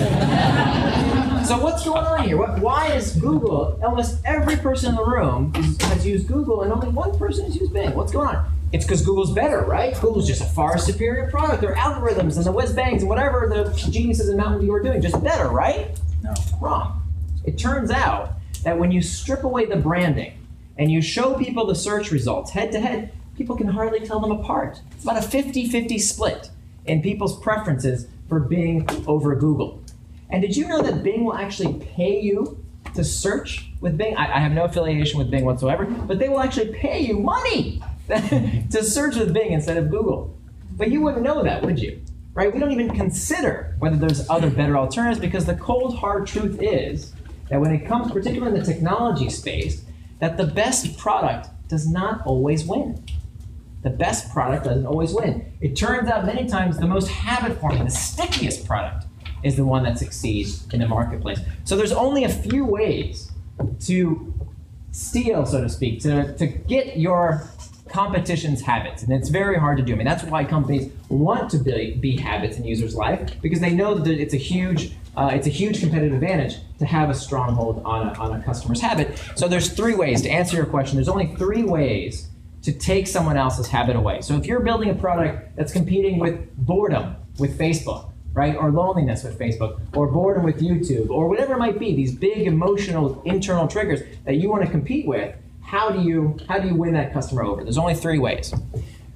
so what's going on here? What, why is Google, almost every person in the room has used Google and only one person has used Bing? What's going on? It's because Google's better, right? Google's just a far superior product. Their algorithms and the whiz bangs and whatever the geniuses in Mountain View are doing, just better, right? No. Wrong. It turns out that when you strip away the branding and you show people the search results head to head, people can hardly tell them apart. It's about a 50 50 split in people's preferences for Bing over Google. And did you know that Bing will actually pay you to search with Bing? I, I have no affiliation with Bing whatsoever, but they will actually pay you money *laughs* to search with Bing instead of Google. But you wouldn't know that, would you? Right? We don't even consider whether there's other better alternatives because the cold hard truth is that when it comes, particularly in the technology space, that the best product does not always win. The best product doesn't always win. It turns out many times the most habit forming, the stickiest product is the one that succeeds in the marketplace. So there's only a few ways to steal, so to speak, to, to get your competition's habits. And it's very hard to do. I mean, that's why companies want to be, be habits in users' life because they know that it's a huge uh, it's a huge competitive advantage to have a stronghold on a, on a customer's habit. So there's three ways to answer your question. There's only three ways to take someone else's habit away. So if you're building a product that's competing with boredom with Facebook, right, or loneliness with Facebook, or boredom with YouTube, or whatever it might be, these big emotional internal triggers that you want to compete with, how do you how do you win that customer over? There's only three ways.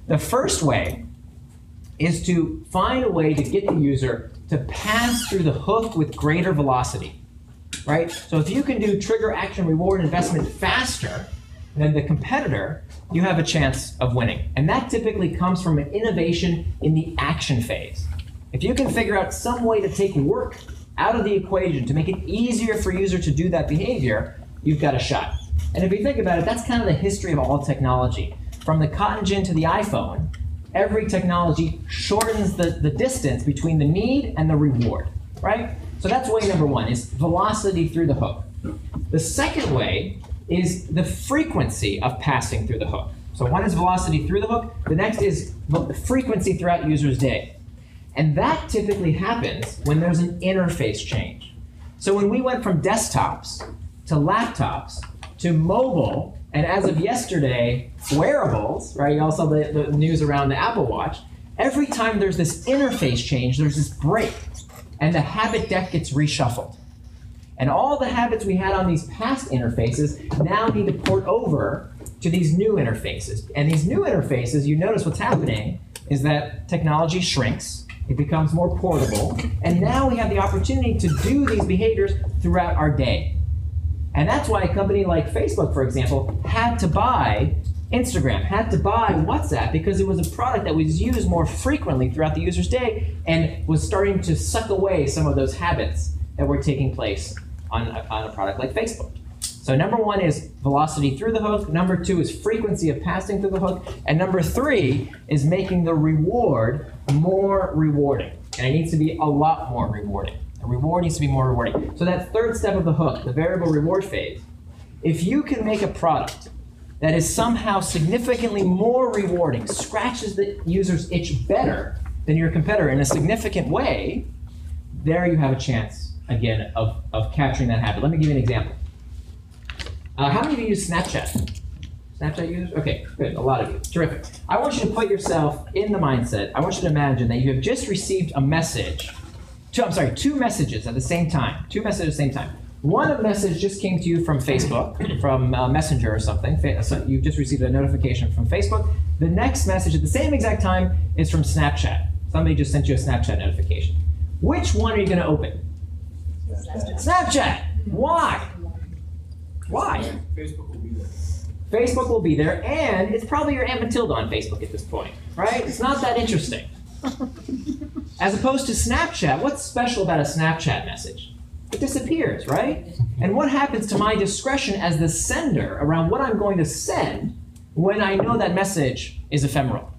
The first way is to find a way to get the user to pass through the hook with greater velocity. Right? So if you can do trigger action reward investment faster than the competitor, you have a chance of winning. And that typically comes from an innovation in the action phase. If you can figure out some way to take work out of the equation to make it easier for user to do that behavior, you've got a shot. And if you think about it, that's kind of the history of all technology. From the cotton gin to the iPhone, every technology shortens the, the distance between the need and the reward, right? So that's way number one, is velocity through the hook. The second way is the frequency of passing through the hook. So one is velocity through the hook, the next is the frequency throughout user's day. And that typically happens when there's an interface change. So when we went from desktops to laptops to mobile, and as of yesterday, wearables, right? You all saw the, the news around the Apple Watch. Every time there's this interface change, there's this break, and the habit deck gets reshuffled. And all the habits we had on these past interfaces now need to port over to these new interfaces. And these new interfaces, you notice what's happening is that technology shrinks, it becomes more portable, and now we have the opportunity to do these behaviors throughout our day. And that's why a company like Facebook, for example, had to buy Instagram, had to buy WhatsApp because it was a product that was used more frequently throughout the user's day and was starting to suck away some of those habits that were taking place on a, on a product like Facebook. So number one is velocity through the hook. Number two is frequency of passing through the hook. And number three is making the reward more rewarding. And it needs to be a lot more rewarding. The reward needs to be more rewarding. So that third step of the hook, the variable reward phase, if you can make a product that is somehow significantly more rewarding, scratches the user's itch better than your competitor in a significant way, there you have a chance again, of, of capturing that habit. Let me give you an example. Uh, how many of you use Snapchat? Snapchat users? Okay, good. A lot of you. Terrific. I want you to put yourself in the mindset. I want you to imagine that you have just received a message. Two, I'm sorry, two messages at the same time. Two messages at the same time. One message just came to you from Facebook, *coughs* from uh, Messenger or something. So you've just received a notification from Facebook. The next message at the same exact time is from Snapchat. Somebody just sent you a Snapchat notification. Which one are you going to open? Snapchat. Why? Why? Facebook will be there. Facebook will be there, and it's probably your Aunt Matilda on Facebook at this point, right? It's not that interesting. *laughs* As opposed to Snapchat, what's special about a Snapchat message? It disappears, right? And what happens to my discretion as the sender around what I'm going to send when I know that message is ephemeral?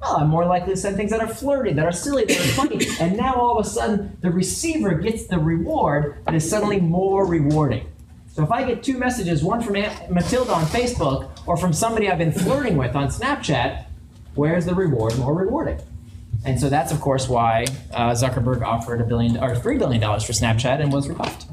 Well, I'm more likely to send things that are flirty, that are silly, that are funny. *coughs* And now all of a sudden, the receiver gets the reward that is suddenly more rewarding. So if I get two messages, one from Aunt Matilda on Facebook or from somebody I've been flirting with on Snapchat, where's the reward more rewarding? And so that's of course why uh, Zuckerberg offered a billion or three billion dollars for Snapchat and was rebuffed.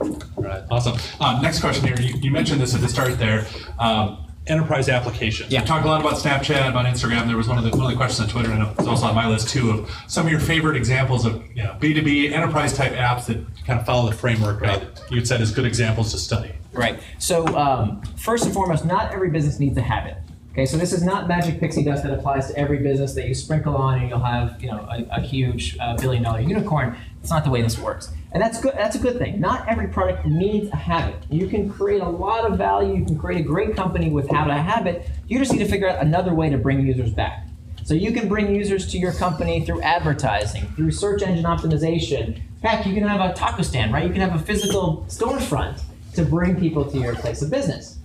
All right, awesome. Uh, next question here. You, you mentioned this at the start there. Um, enterprise applications. Yeah. We talked a lot about Snapchat, about Instagram. There was one of the one of the questions on Twitter, and it's also on my list too, of some of your favorite examples of you know, B2B enterprise type apps that kind of follow the framework uh, that you'd said as good examples to study. Right. So um, first and foremost, not every business needs a habit. Okay, so this is not magic pixie dust that applies to every business that you sprinkle on and you'll have you know a, a huge uh, billion dollar unicorn. It's not the way this works, and that's good. That's a good thing. Not every product needs a habit. You can create a lot of value. You can create a great company without a habit. You just need to figure out another way to bring users back. So you can bring users to your company through advertising, through search engine optimization. Heck, you can have a taco stand, right? You can have a physical storefront to bring people to your place of business.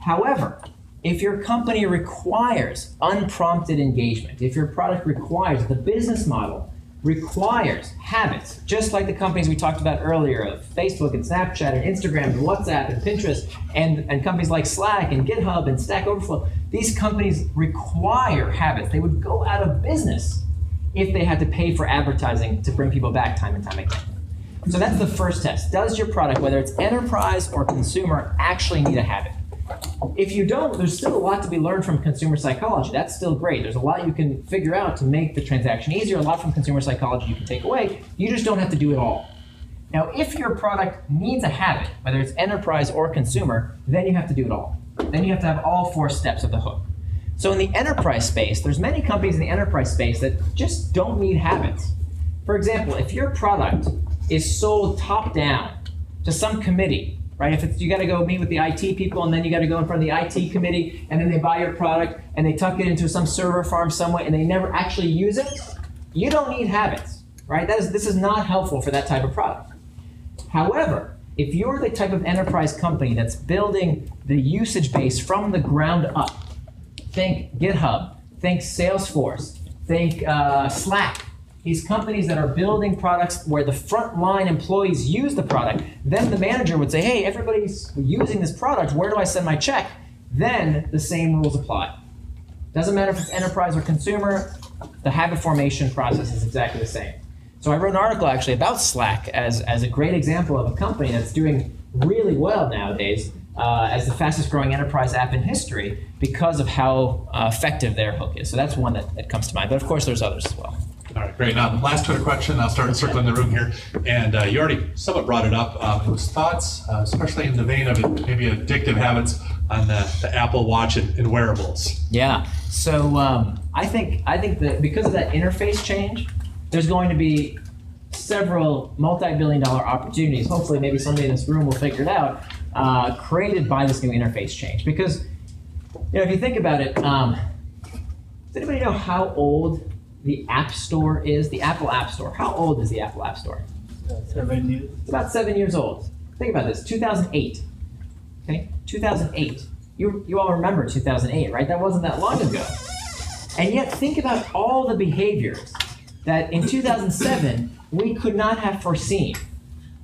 However, if your company requires unprompted engagement, if your product requires, the business model requires habits, just like the companies we talked about earlier of Facebook and Snapchat and Instagram and WhatsApp and Pinterest and, and companies like Slack and GitHub and Stack Overflow, these companies require habits. They would go out of business if they had to pay for advertising to bring people back time and time again. So that's the first test. Does your product, whether it's enterprise or consumer, actually need a habit? If you don't, there's still a lot to be learned from consumer psychology. That's still great. There's a lot you can figure out to make the transaction easier, a lot from consumer psychology you can take away. You just don't have to do it all. Now, if your product needs a habit, whether it's enterprise or consumer, then you have to do it all. Then you have to have all four steps of the hook. So in the enterprise space, there's many companies in the enterprise space that just don't need habits. For example, if your product is sold top down to some committee, right? If it's you got to go meet with the IT people and then you got to go in front of the IT committee and then they buy your product and they tuck it into some server farm somewhere and they never actually use it, you don't need habits, right? That is this is not helpful for that type of product. However, if you're the type of enterprise company that's building the usage base from the ground up, think GitHub, think Salesforce, think uh, Slack. These companies that are building products where the frontline employees use the product, then the manager would say, hey, everybody's using this product, where do I send my check? Then the same rules apply. Doesn't matter if it's enterprise or consumer, the habit formation process is exactly the same. So I wrote an article actually about Slack as, as a great example of a company that's doing really well nowadays uh, as the fastest growing enterprise app in history because of how uh, effective their hook is. So that's one that, that comes to mind. But of course, there's others as well. All right, great. Now, last Twitter question. I'll start circling the room here. And uh, you already somewhat brought it up. Um, it was thoughts, uh, especially in the vein of maybe addictive habits on the, the Apple Watch and, and wearables. Yeah. So um, I think I think that because of that interface change, there's going to be several multi-billion-dollar opportunities. Hopefully, maybe somebody in this room will figure it out. Uh, created by this new interface change, because you know if you think about it, um, does anybody know how old the App Store is? The Apple App Store. How old is the Apple App Store? Seven years. It's about seven years old. Think about this 2008. Okay? 2008. You, you all remember 2008, right? That wasn't that long ago. And yet, think about all the behaviors that in 2007 we could not have foreseen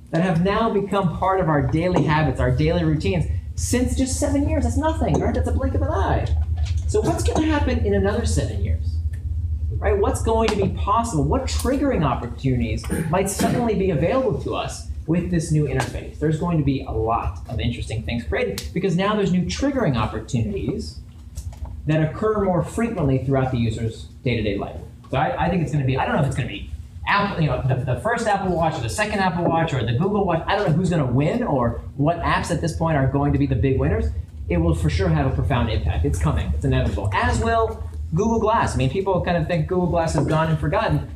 that have now become part of our daily habits, our daily routines, since just seven years. That's nothing, right? That's a blink of an eye. So, what's going to happen in another seven years? Right? What's going to be possible? What triggering opportunities might suddenly be available to us with this new interface. There's going to be a lot of interesting things created because now there's new triggering opportunities that occur more frequently throughout the user's day-to-day life. So I, I think it's going to be, I don't know if it's going to be Apple, you know, the, the first Apple Watch or the second Apple Watch or the Google Watch. I don't know who's going to win or what apps at this point are going to be the big winners. It will for sure have a profound impact. It's coming. It's inevitable. As will Google Glass. I mean, people kind of think Google Glass is gone and forgotten.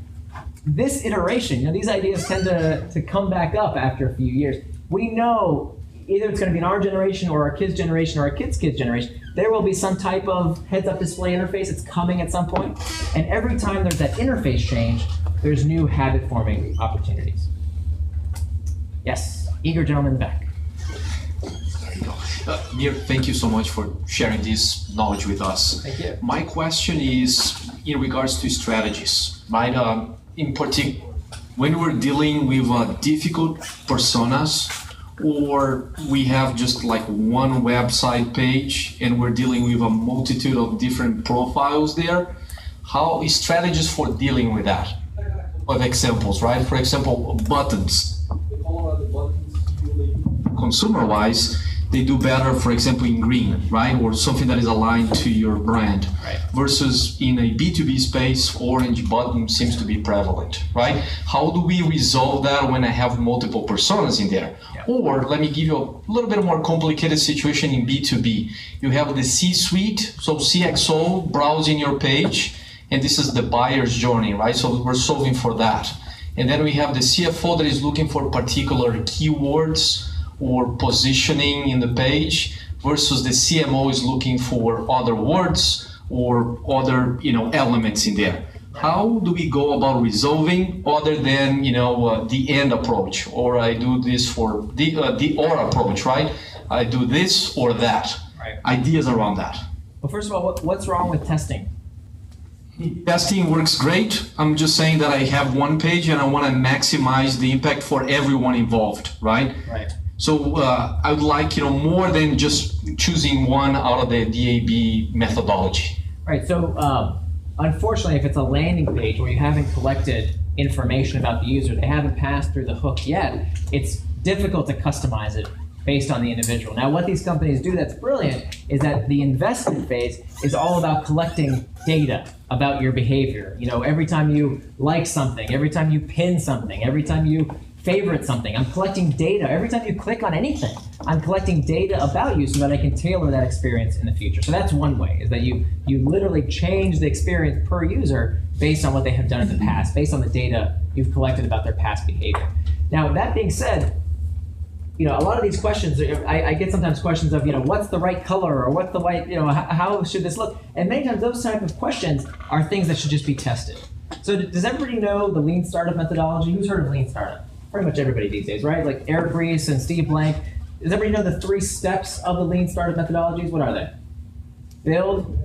This iteration, you know, these ideas tend to, to come back up after a few years. We know either it's going to be in our generation or our kids' generation or our kids' kids' generation. There will be some type of heads-up display interface. It's coming at some point. and every time there's that interface change, there's new habit-forming opportunities. Yes, eager gentleman back. There you go. Uh, Nir, thank you so much for sharing this knowledge with us. Thank you. My question is in regards to strategies, right? Um, in particular, when we're dealing with uh, difficult personas, or we have just like one website page and we're dealing with a multitude of different profiles there, how strategies for dealing with that? Of examples, right? For example, buttons consumer wise, they do better, for example, in green, right? Or something that is aligned to your brand. Right. Versus in a B2B space, orange button seems to be prevalent, right? How do we resolve that when I have multiple personas in there? Yeah. Or let me give you a little bit more complicated situation in B2B. You have the C suite, so CXO browsing your page, and this is the buyer's journey, right? So we're solving for that. And then we have the CFO that is looking for particular keywords or positioning in the page versus the CMO is looking for other words or other you know elements in there. How do we go about resolving other than you know uh, the end approach or I do this for the uh, the or approach, right? I do this or that. Right. Ideas around that. Well, first of all, what, what's wrong with testing? Testing works great. I'm just saying that I have one page and I want to maximize the impact for everyone involved, right? Right. So uh, I would like you know more than just choosing one out of the DAB methodology. Right. So, um, unfortunately, if it's a landing page where you haven't collected information about the user, they haven't passed through the hook yet, it's difficult to customize it based on the individual. Now, what these companies do that's brilliant is that the investment phase is all about collecting data about your behavior. You know, every time you like something, every time you pin something, every time you favorite something, I'm collecting data. Every time you click on anything, I'm collecting data about you so that I can tailor that experience in the future. So that's one way, is that you you literally change the experience per user based on what they have done in the past, based on the data you've collected about their past behavior. Now, that being said, you know, a lot of these questions, I, I get sometimes questions of, you know, what's the right color or what's the right, you know, how, how should this look? And many times those type of questions are things that should just be tested. So does everybody know the lean startup methodology? Who's heard of lean startup? Pretty much everybody these days, right? Like Eric Ries and Steve Blank. Does everybody know the three steps of the lean startup methodologies? What are they? Build,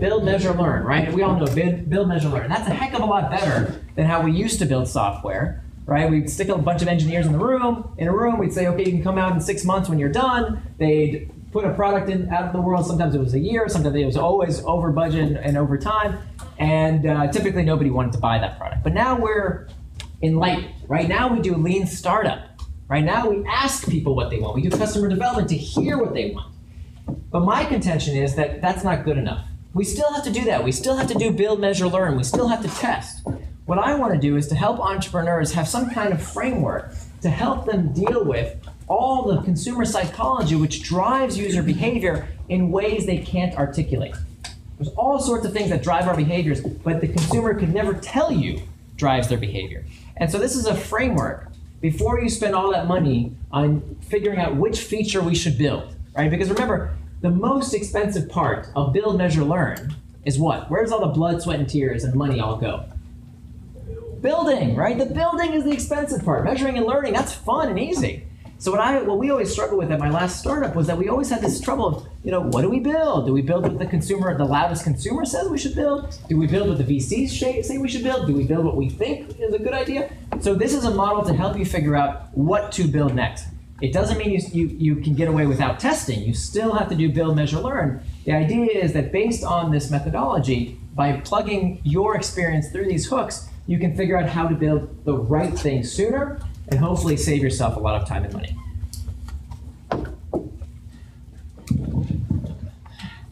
build, measure, learn, right? We all know build, build, measure, learn. That's a heck of a lot better than how we used to build software, right? We'd stick a bunch of engineers in the room, in a room. We'd say, okay, you can come out in six months when you're done. They'd put a product in out of the world. Sometimes it was a year. Sometimes it was always over budget and, and over time. And uh, typically nobody wanted to buy that product. But now we're enlightened, right? Now we do lean startup. Right now we ask people what they want. We do customer development to hear what they want. But my contention is that that's not good enough. We still have to do that. We still have to do build, measure, learn. We still have to test. What I want to do is to help entrepreneurs have some kind of framework to help them deal with all the consumer psychology which drives user behavior in ways they can't articulate. There's all sorts of things that drive our behaviors, but the consumer could never tell you drives their behavior. And so this is a framework before you spend all that money on figuring out which feature we should build, right? Because remember, the most expensive part of build, measure, learn is what? Where does all the blood, sweat, and tears and money all go? Building, right? The building is the expensive part. Measuring and learning, that's fun and easy. So what I what we always struggled with at my last startup was that we always had this trouble of, you know, what do we build? Do we build what the consumer, the loudest consumer says we should build? Do we build what the VCs say we should build? Do we build what we think is a good idea? So this is a model to help you figure out what to build next. It doesn't mean you, you, you can get away without testing. You still have to do build, measure, learn. The idea is that based on this methodology, by plugging your experience through these hooks, you can figure out how to build the right thing sooner and hopefully save yourself a lot of time and money.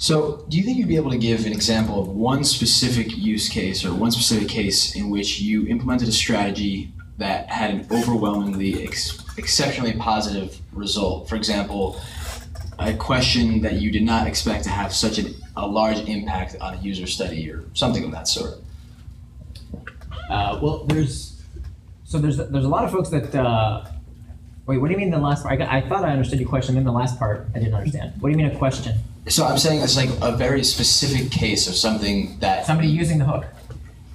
So, do you think you'd be able to give an example of one specific use case or one specific case in which you implemented a strategy that had an overwhelmingly ex- exceptionally positive result? For example, a question that you did not expect to have such an, a large impact on a user study or something of that sort. Uh, well, there's so there's there's a lot of folks that. Uh, wait, what do you mean the last part? I, got, I thought I understood your question. Then the last part I didn't understand. What do you mean a question? So I'm saying it's like a very specific case of something that Somebody using the hook.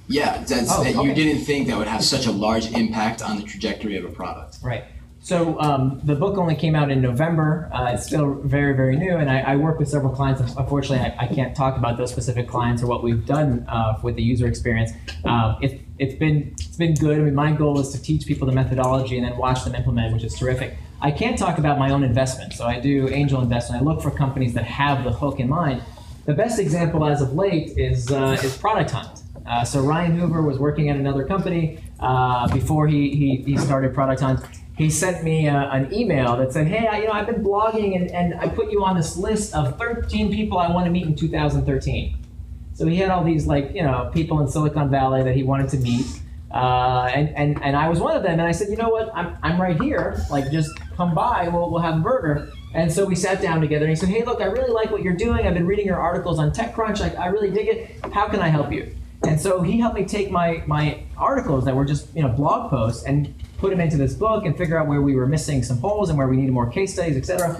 yeah that's, Oh, that you didn't think that would have such a large impact on the trajectory of a product. Right. So um, the book only came out in November. Uh, it's still very, very new, and I, I work with several clients. Unfortunately, I, I can't talk about those specific clients or what we've done uh, with the user experience. Uh, it, it's been it's been good. I mean, my goal is to teach people the methodology and then watch them implement, which is terrific. I can't talk about my own investment, so I do angel investment. I look for companies that have the hook in mind. The best example as of late is uh, is Product Hunt. Uh, so Ryan Hoover was working at another company uh, before he, he, he started Product Hunt. He sent me uh, an email that said, "Hey, I, you know, I've been blogging and, and I put you on this list of 13 people I want to meet in 2013." So he had all these like you know people in Silicon Valley that he wanted to meet, uh, and, and and I was one of them. And I said, "You know what? I'm, I'm right here. Like, just come by. We'll we'll have a burger." And so we sat down together. And he said, "Hey, look, I really like what you're doing. I've been reading your articles on TechCrunch. Like, I really dig it. How can I help you?" And so he helped me take my my articles that were just you know blog posts and put them into this book and figure out where we were missing some holes and where we needed more case studies, etc.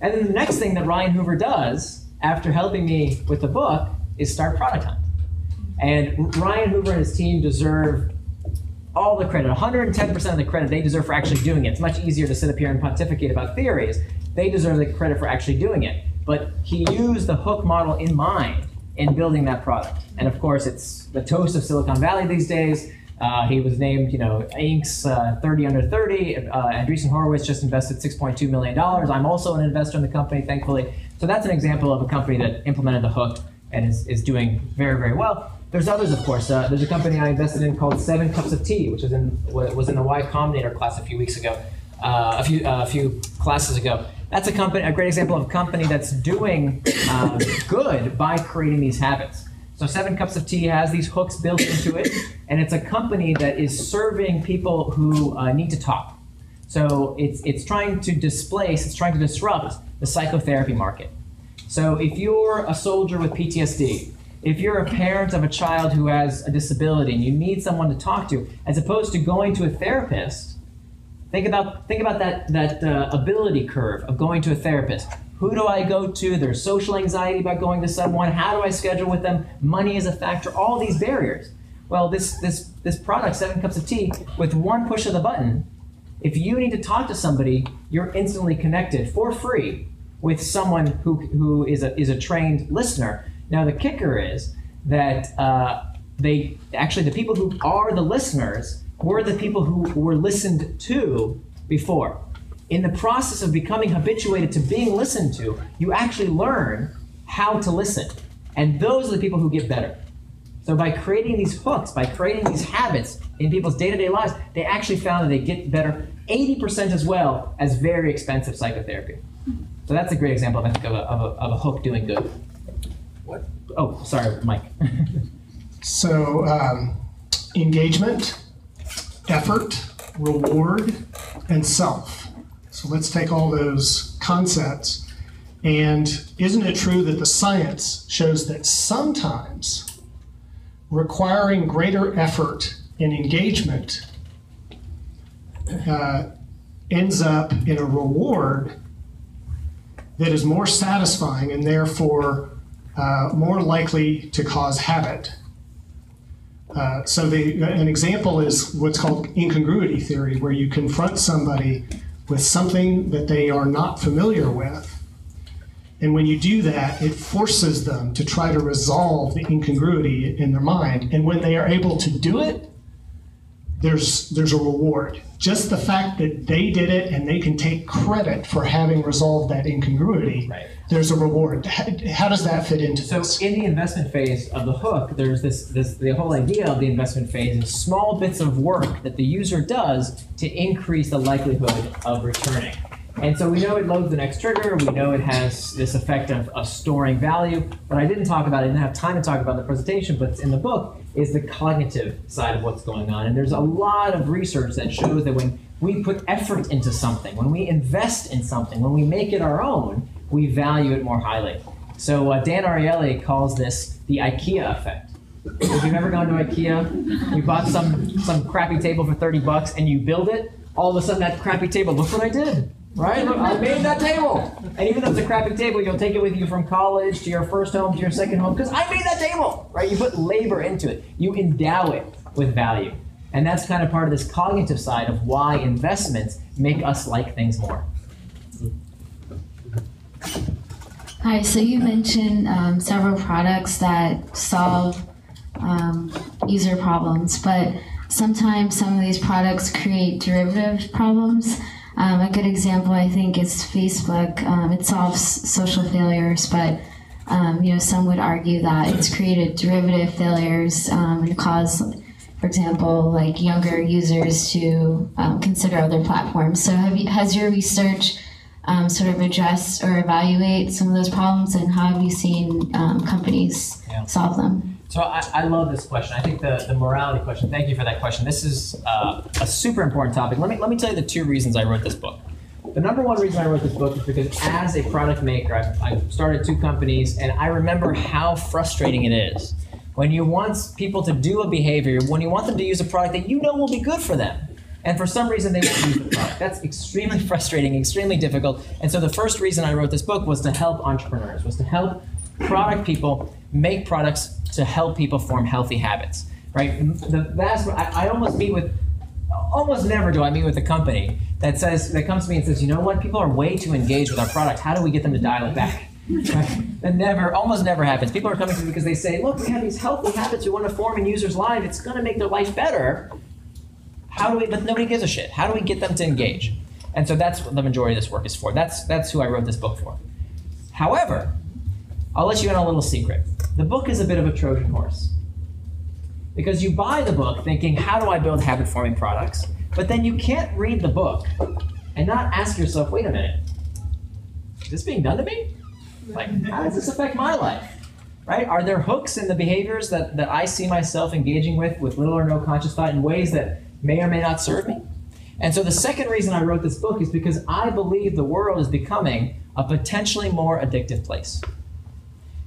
And then the next thing that Ryan Hoover does after helping me with the book is start Product Hunt. And Ryan Hoover and his team deserve all the credit, 110% of the credit they deserve for actually doing it. It's much easier to sit up here and pontificate about theories. They deserve the credit for actually doing it. But he used the hook model in mind in building that product. And of course, it's the toast of Silicon Valley these days. Uh, he was named, you know, Inc.'s uh, 30 under 30. Uh, Andreessen Horowitz just invested 6.2 million dollars. I'm also an investor in the company, thankfully. So that's an example of a company that implemented the hook and is, is doing very, very well. There's others, of course. Uh, there's a company I invested in called Seven Cups of Tea, which in was in the Y Combinator class a few weeks ago, uh, a few uh, a few classes ago. That's a company, a great example of a company that's doing um, good by creating these habits. So Seven Cups of Tea has these hooks built into it, and it's a company that is serving people who uh, need to talk. So it's it's trying to displace, it's trying to disrupt the psychotherapy market. So if you're a soldier with PTSD, if you're a parent of a child who has a disability and you need someone to talk to, as opposed to going to a therapist, think about think about that that uh, ability curve of going to a therapist. Who do I go to? There's social anxiety about going to someone. How do I schedule with them? Money is a factor. All these barriers. Well, this this this product, Seven Cups of Tea, with one push of the button, if you need to talk to somebody, you're instantly connected for free with someone who, who is, a, is a trained listener. Now, the kicker is that uh, they actually, the people who are the listeners were the people who were listened to before. In the process of becoming habituated to being listened to, you actually learn how to listen. And those are the people who get better. So by creating these hooks, by creating these habits in people's day-to-day lives, they actually found that they get better 80% as well as very expensive psychotherapy. So that's a great example, I think, of a, of a, of a hook doing good. What? Oh, sorry, Mike. *laughs* So, um, engagement, effort, reward, and self. So, let's take all those concepts. And isn't it true that the science shows that sometimes requiring greater effort and engagement uh, ends up in a reward that is more satisfying and therefore uh, more likely to cause habit? Uh, so the, an example is what's called incongruity theory, where you confront somebody with something that they are not familiar with. And when you do that, it forces them to try to resolve the incongruity in their mind. And when they are able to do it, there's, there's a reward. Just the fact that they did it and they can take credit for having resolved that incongruity Right. There's a reward. How, how does that fit into So this? in the investment phase of the hook, there's this, this the whole idea of the investment phase is small bits of work that the user does to increase the likelihood of returning. And so we know it loads the next trigger, we know it has this effect of, of storing value. What I didn't talk about, it, I didn't have time to talk about in the presentation, but in the book, is the cognitive side of what's going on. And there's a lot of research that shows that when we put effort into something, when we invest in something, when we make it our own, we value it more highly. So uh, Dan Ariely calls this the IKEA effect. If you've ever gone to IKEA, you bought some some crappy table for 30 bucks and you build it, all of a sudden that crappy table, look what I did. Right? I made that table. And even though it's a crappy table, you'll take it with you from college to your first home to your second home because I made that table. Right? You put labor into it. You endow it with value. And that's kind of part of this cognitive side of why investments make us like things more. Hi, so you mentioned um, several products that solve um, user problems, but sometimes some of these products create derivative problems. Um, a good example, I think, is Facebook. Um, it solves social failures, but um, you know some would argue that it's created derivative failures um, and caused, for example, like younger users to consider other platforms. So, have you, has your research um, sort of address or evaluate some of those problems, and how have you seen um, companies Yeah. solve them? So I, I love this question. I think the, the morality question. Thank you for that question. This is uh, a super important topic. Let me let me tell you the two reasons I wrote this book. The number one reason I wrote this book is because as a product maker, I've, I've started two companies, and I remember how frustrating it is when you want people to do a behavior, when you want them to use a product that you know will be good for them. And for some reason, they won't use the product. That's extremely frustrating, extremely difficult. And so the first reason I wrote this book was to help entrepreneurs, was to help product people make products to help people form healthy habits. Right? The vast, I, I almost meet with, almost never do I meet with a company that says that comes to me and says, you know what, people are way too engaged with our product. How do we get them to dial it back? Right? That never, almost never happens. People are coming to me because they say, look, we have these healthy habits we want to form in users' lives. It's going to make their life better. How do we? But nobody gives a shit. How do we get them to engage? And so that's what the majority of this work is for. That's that's who I wrote this book for. However, I'll let you in on a little secret. The book is a bit of a Trojan horse. Because you buy the book thinking, how do I build habit forming products? But then you can't read the book and not ask yourself, wait a minute, is this being done to me? Like, how does this affect my life? Right? Are there hooks in the behaviors that, that I see myself engaging with with little or no conscious thought in ways that may or may not serve me? And so the second reason I wrote this book is because I believe the world is becoming a potentially more addictive place.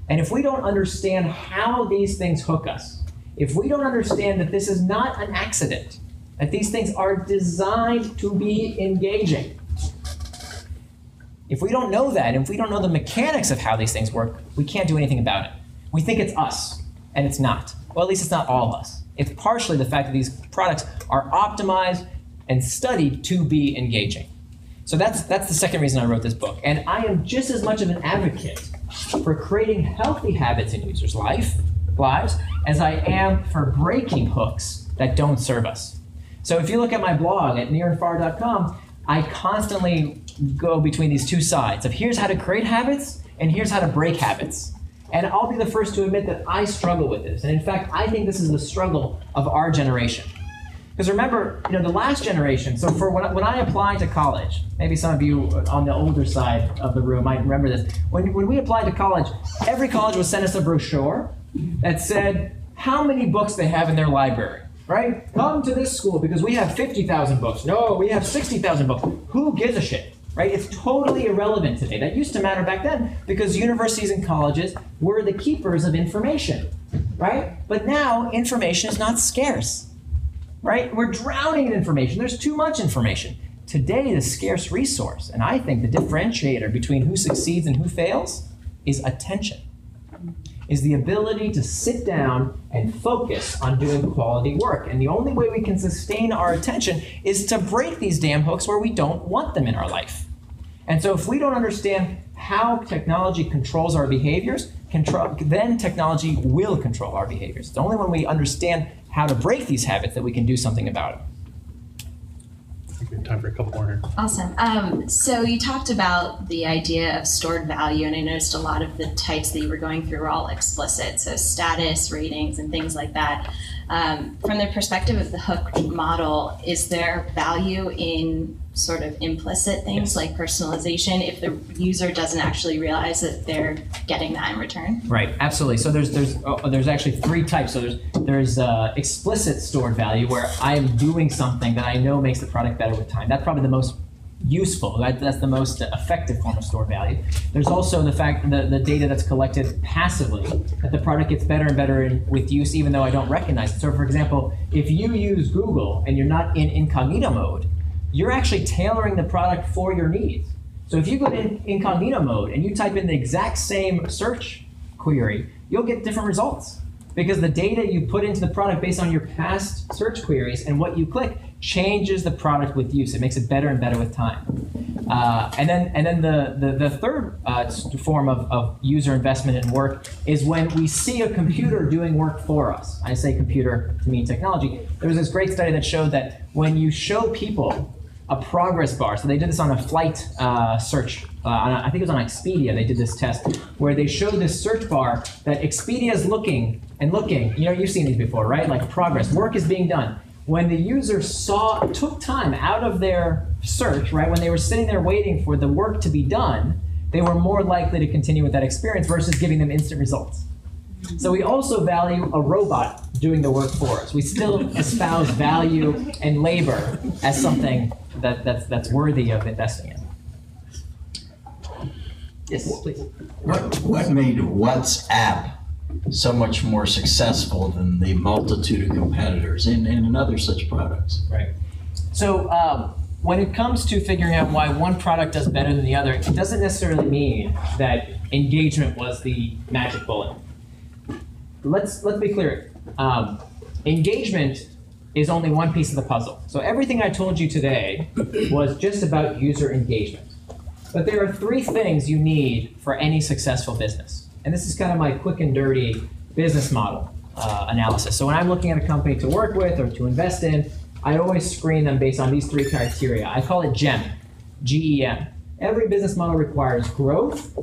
And if we don't understand how these things hook us, if we don't understand that this is not an accident, that these things are designed to be engaging, if we don't know that, if we don't know the mechanics of how these things work, we can't do anything about it. We think it's us, and it's not. Well, at least it's not all of us. It's partially the fact that these products are optimized and studied to be engaging. So that's that's the second reason I wrote this book. And I am just as much of an advocate for creating healthy habits in users' life lives as I am for breaking hooks that don't serve us. So if you look at my blog at nirandfar.com, I constantly go between these two sides of here's how to create habits and here's how to break habits. And I'll be the first to admit that I struggle with this. And in fact, I think this is the struggle of our generation. Because remember, you know, the last generation, so for when, when I applied to college, maybe some of you on the older side of the room might remember this. When, when we applied to college, every college would send us a brochure that said how many books they have in their library, right? Come to this school because we have 50,000 books. No, we have 60,000 books. Who gives a shit? Right? It's totally irrelevant today. That used to matter back then because universities and colleges were the keepers of information, right? But now information is not scarce right? We're drowning in information. There's too much information. Today, the scarce resource, and I think the differentiator between who succeeds and who fails, is attention. Is the ability to sit down and focus on doing quality work. And the only way we can sustain our attention is to break these damn hooks where we don't want them in our life. And so, if we don't understand how technology controls our behaviors, control, then technology will control our behaviors. It's only when we understand how to break these habits that we can do something about it. We have time for a couple more here. Awesome. Um, so you talked about the idea of stored value, and I noticed a lot of the types that you were going through were all explicit, so status, ratings, and things like that. Um, from the perspective of the hook model, is there value in sort of implicit things like personalization if the user doesn't actually realize that they're getting that in return? Right, absolutely. So there's there's oh, there's actually three types. So there's there's uh, explicit stored value where I am doing something that I know makes the product better with time. That's probably the most useful. That, that's the most effective form of stored value. There's also the fact the, the data that's collected passively that the product gets better and better in, with use even though I don't recognize it. So for example, if you use Google and you're not in incognito mode, you're actually tailoring the product for your needs. So if you go to incognito mode and you type in the exact same search query, you'll get different results because the data you put into the product based on your past search queries and what you click changes the product with use. It makes it better and better with time. Uh, and then, and then the, the, the third uh, form of, of user investment in work is when we see a computer doing work for us. I say computer to mean technology. There was this great study that showed that when you show people a progress bar. So they did this on a flight uh, search. Uh, I think it was on Expedia. They did this test where they showed this search bar that Expedia is looking and looking. You know, you've seen these before, right? Like progress, work is being done. When the user saw took time out of their search, right? When they were sitting there waiting for the work to be done, they were more likely to continue with that experience versus giving them instant results. So we also value a robot doing the work for us. We still *laughs* espouse value and labor as something that, that's, that's worthy of investing in. Yes, please. What, what made WhatsApp so much more successful than the multitude of competitors in, in other such products? Right. So um, when it comes to figuring out why one product does better than the other, it doesn't necessarily mean that engagement was the magic bullet. Let's let's be clear. Um, engagement is only one piece of the puzzle. So everything I told you today was just about user engagement. But there are three things you need for any successful business. And this is kind of my quick and dirty business model uh, analysis. So when I'm looking at a company to work with or to invest in, I always screen them based on these three criteria. I call it GEM, G-E-M. Every business model requires growth,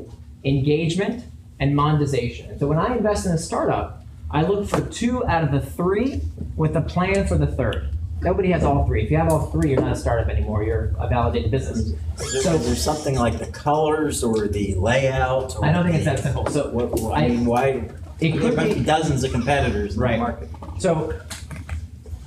engagement, and monetization. So when I invest in a startup, I look for two out of the three with a plan for the third. Nobody has all three. If you have all three, you're not a startup anymore. You're a validated business. So is there something like the colors or the layout? Or I don't think it's that simple. So What, I mean, why? It could there might be- dozens of competitors in Right. the market. So,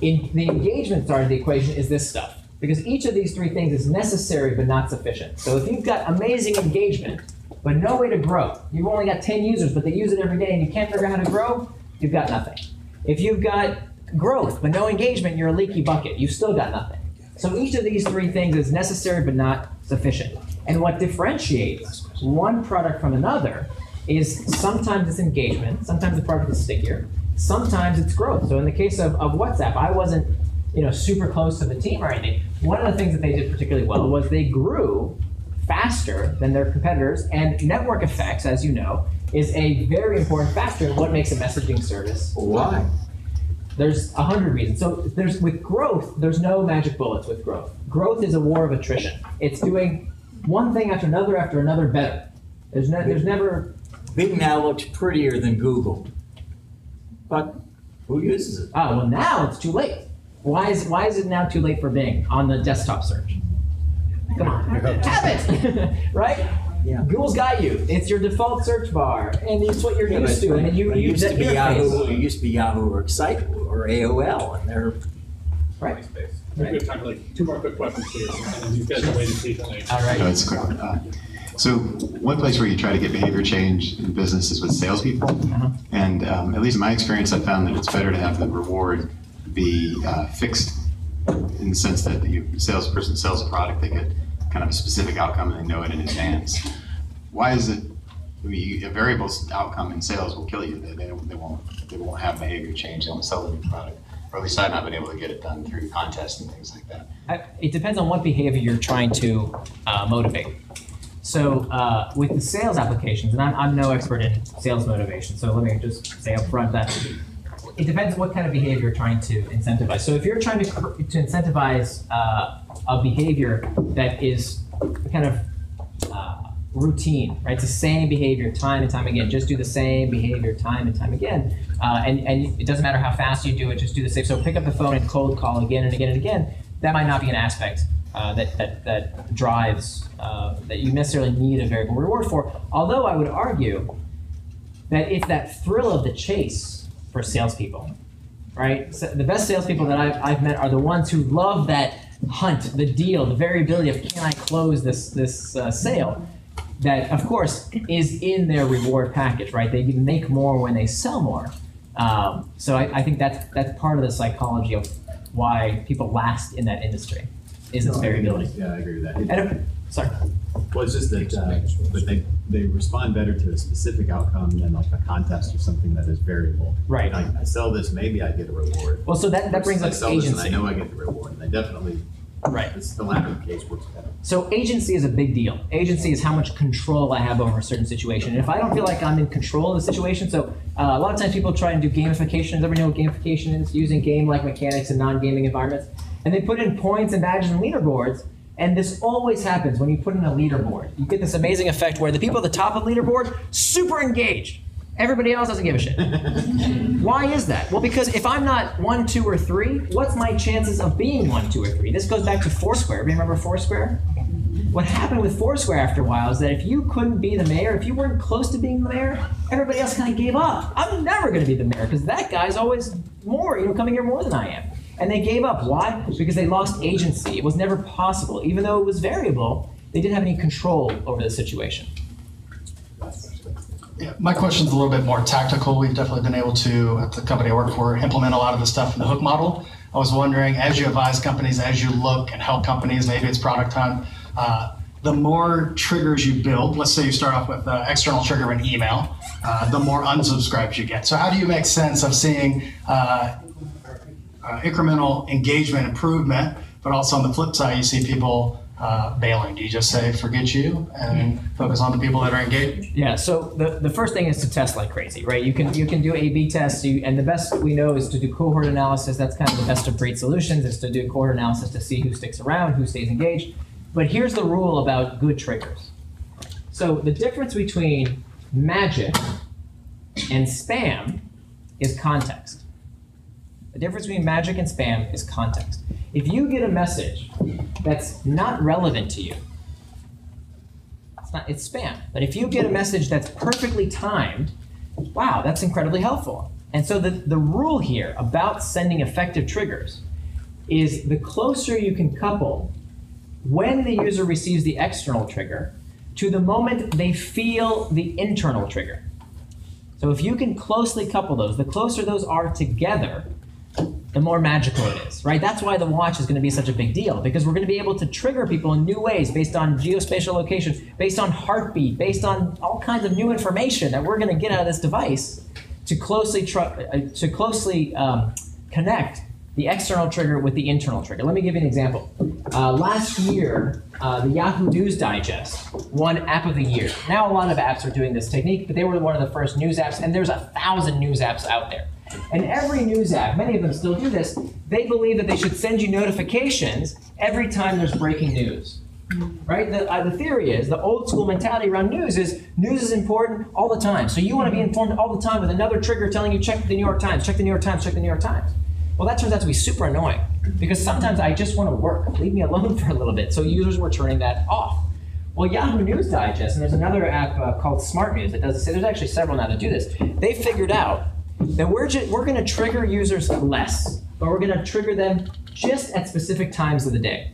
in the engagement side of the equation is this stuff. Because each of these three things is necessary but not sufficient. So if you've got amazing engagement, but no way to grow, you've only got 10 users, but they use it every day and you can't figure out how to grow, you've got nothing. If you've got growth but no engagement, you're a leaky bucket. You've still got nothing. So each of these three things is necessary but not sufficient. And what differentiates one product from another is sometimes it's engagement, sometimes the product is stickier, sometimes it's growth. So in the case of, of WhatsApp, I wasn't you know super close to the team or anything. One of the things that they did particularly well was they grew faster than their competitors, and network effects, as you know, is a very important factor in what makes a messaging service. Why? There's a hundred reasons. So there's with growth, there's no magic bullets with growth. Growth is a war of attrition. It's doing one thing after another after another better. There's no, there's never Bing now looks prettier than Google, but who uses it? ah well now it's too late. Why is why is it now too late for Bing on the desktop search? Come on, have it, *laughs* right? Yeah. Google's got you. It's your default search bar, and it's what you're Yeah, used to, and you but it use used to be. Yahoo. It used to be Yahoo or Excite or AOL, and they're Right. MySpace. We have time for like two more quick questions here, and then these guys are waiting patiently. All right. No, it's quick. Uh, So one place where you try to get behavior change in business is with salespeople. Uh-huh. And um, at least in my experience, I've found that it's better to have the reward be uh, fixed in the sense that the salesperson sells a product, they get kind of a specific outcome and they know it in advance. Why is it, I mean, a variable outcome in sales will kill you. They, they, they won't, they won't have behavior change. They won't sell the new product. Or at least I've not been able to get it done through contests and things like that. It depends on what behavior you're trying to uh, motivate. So uh, with the sales applications, and I'm, I'm no expert in sales motivation, so let me just say up front that it depends on what kind of behavior you're trying to incentivize. So if you're trying to, to incentivize uh, a behavior that is kind of uh, routine, right? It's the same behavior time and time again. Just do the same behavior time and time again. Uh, and, and it doesn't matter how fast you do it, just do the same. So pick up the phone and cold call again and again and again. That might not be an aspect uh, that, that, that drives, uh, that you necessarily need a variable reward for. Although I would argue that it's that thrill of the chase for salespeople, right? So the best salespeople that I've, I've met are the ones who love that hunt, the deal, the variability of can I close this this uh, sale. That of course is in their reward package, right? They make more when they sell more. Um, so I, I think that's that's part of the psychology of why people last in that industry is No, variability. Yeah, I agree with that. Sorry. Well, it's just that, uh, but they, they respond better to a specific outcome than like a contest or something that is variable. Right. Like, I sell this, maybe I get a reward. Well, so that- that brings up I sell this and I know I get the reward, and I definitely, right. it's the latter case works better. So agency is a big deal. Agency is how much control I have over a certain situation. And if I don't feel like I'm in control of the situation, so uh, a lot of times people try and do gamification. Does everybody know what gamification is? Using game-like mechanics in non-gaming environments, and they put in points and badges and leaderboards. And this always happens when you put in a leaderboard. You get this amazing effect where the people at the top of the leaderboard super engaged. Everybody else doesn't give a shit. *laughs* Why is that? Well, because if I'm not one, two, or three, what's my chances of being one, two, or three? This goes back to Foursquare. Remember Foursquare? What happened with Foursquare after a while is that if you couldn't be the mayor, if you weren't close to being the mayor, everybody else kind of gave up. I'm never going to be the mayor because that guy's always more, you know, coming here more than I am. And they gave up. Why? Because they lost agency. It was never possible. Even though it was variable, they didn't have any control over the situation. Yeah, my question's a little bit more tactical. We've definitely been able to, at the company I work for, implement a lot of the stuff in the hook model. I was wondering, as you advise companies, as you look and help companies, maybe it's product hunt, uh, the more triggers you build, let's say you start off with an external trigger and email, uh, the more unsubscribes you get. So how do you make sense of seeing uh, uh, incremental engagement improvement, but also on the flip side, you see people uh, bailing? Do you just say, forget you and focus on the people that are engaged? Yeah. So the, the first thing is to test like crazy, right? You can you can do A/B tests, you, and the best we know is to do cohort analysis. That's kind of the best of breed solutions is to do cohort analysis to see who sticks around, who stays engaged. But here's the rule about good triggers. So the difference between magic and spam is context. The difference between magic and spam is context. If you get a message that's not relevant to you, it's not it's spam. But if you get a message that's perfectly timed, wow, that's incredibly helpful. And so the, the rule here about sending effective triggers is the closer you can couple when the user receives the external trigger to the moment they feel the internal trigger. So if you can closely couple those, the closer those are together, the more magical it is, right? That's why the watch is going to be such a big deal because we're going to be able to trigger people in new ways based on geospatial location, based on heartbeat, based on all kinds of new information that we're going to get out of this device to closely tr- uh, to closely um, connect the external trigger with the internal trigger. Let me give you an example. Uh, last year, uh, the Yahoo News Digest won App of the Year. Now, a lot of apps are doing this technique, but they were one of the first news apps, and there's a thousand news apps out there. And every news app, many of them still do this, they believe that they should send you notifications every time there's breaking news. Right? The, uh, the theory is the old school mentality around news is news is important all the time. So you want to be informed all the time with another trigger telling you check the New York Times, check the New York Times, check the New York Times. Well, that turns out to be super annoying because sometimes I just want to work. Leave me alone *laughs* for a little bit. So users were turning that off. Well, Yahoo News Digest, and there's another app uh, called Smart News that does this. There's actually several now that do this. They figured out that we're, ju- we're going to trigger users less, but we're going to trigger them just at specific times of the day.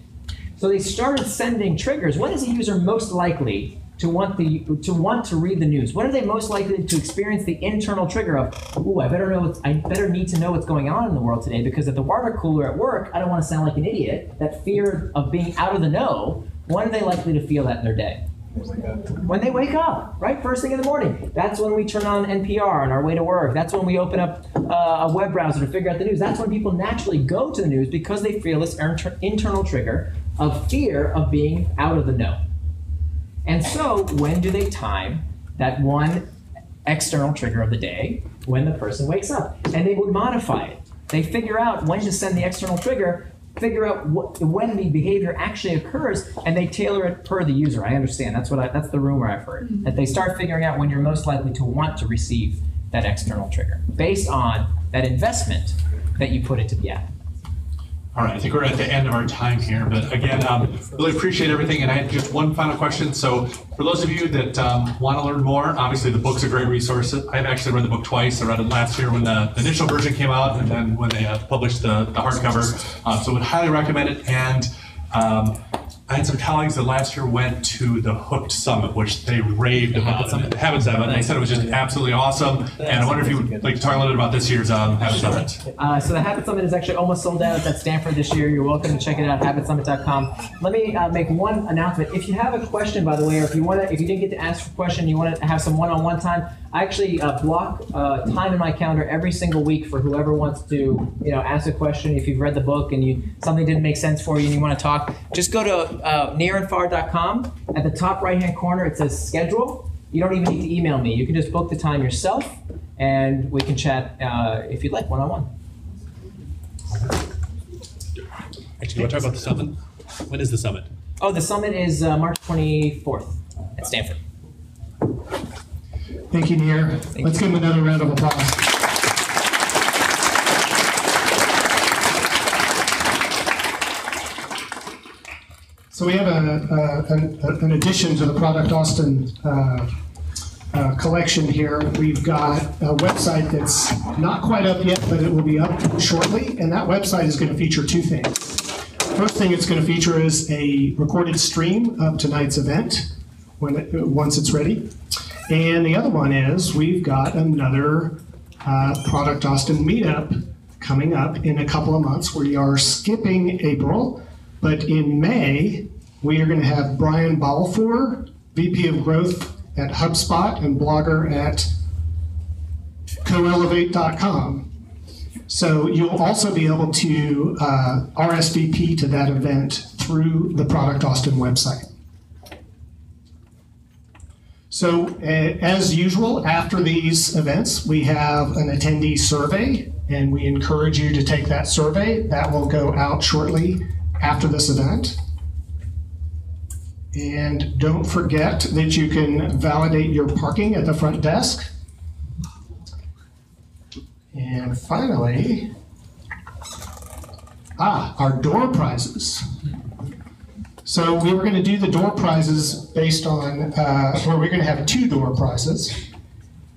So they started sending triggers. When is a user most likely to want the to want to read the news? When are they most likely to experience the internal trigger of, "Ooh, I better know. I better need to know what's going on in the world today because at the water cooler at work, I don't want to sound like an idiot." That fear of being out of the know. When are they likely to feel that in their day? When they wake up, right? First thing in the morning. That's when we turn on NPR on our way to work. That's when we open up uh, a web browser to figure out the news. That's when people naturally go to the news because they feel this inter- internal trigger of fear of being out of the know. And so, when do they time that one external trigger of the day when the person wakes up. And they would modify it. They figure out when to send the external trigger, figure out what, when the behavior actually occurs, and they tailor it per the user. I understand. That's what I, that's the rumor I've heard. Mm-hmm. That they start figuring out when you're most likely to want to receive that external trigger based on that investment that you put into the app. All right, I think we're at the end of our time here, but again, um, really appreciate everything. And I had just one final question. So, for those of you that um, want to learn more, obviously the book's a great resource. I've actually read the book twice. I read it last year when the initial version came out, and then when they uh, published the, the hardcover. Uh, so, would highly recommend it. And um, I had some colleagues that last year went to the Hooked Summit, which they raved about. The Habit Summit. And they said it was just absolutely awesome. And I wonder if you would like to talk a little bit about this year's um, Habit Summit. Uh, so the Habit Summit is actually almost sold out. It's at Stanford this year. You're welcome to check it out, habitsummit.com. Let me uh, make one announcement. If you have a question, by the way, or if you want to, if you didn't get to ask a question, you want to have some one-on-one time, I actually uh, block uh, time in my calendar every single week for whoever wants to, you know, ask a question. If you've read the book and you something didn't make sense for you and you want to talk, just go to uh, nirandfar.com. At the top right-hand corner, it says schedule. You don't even need to email me. You can just book the time yourself, and we can chat uh, if you'd like one-on-one. Actually, you want to talk about the summit? When is the summit? Oh, the summit is uh, March 24th at Stanford. Thank you, Nir. Let's give him another round of applause. So we have a, a, an, an addition to the Product Austin uh, uh, collection here. We've got a website that's not quite up yet, but it will be up shortly. And that website is going to feature two things. First thing it's going to feature is a recorded stream of tonight's event when it, once it's ready. And the other one is we've got another uh, Product Austin meetup coming up in a couple of months. We are skipping April, but in May, we are going to have Brian Balfour, VP of Growth at HubSpot and blogger at coelevate.com. So you'll also be able to uh, RSVP to that event through the Product Austin website. So, uh, as usual, after these events, we have an attendee survey, and we encourage you to take that survey. That will go out shortly after this event. And don't forget that you can validate your parking at the front desk. And finally, ah, our door prizes. So we were going to do the door prizes based on, uh, where we're going to have two door prizes.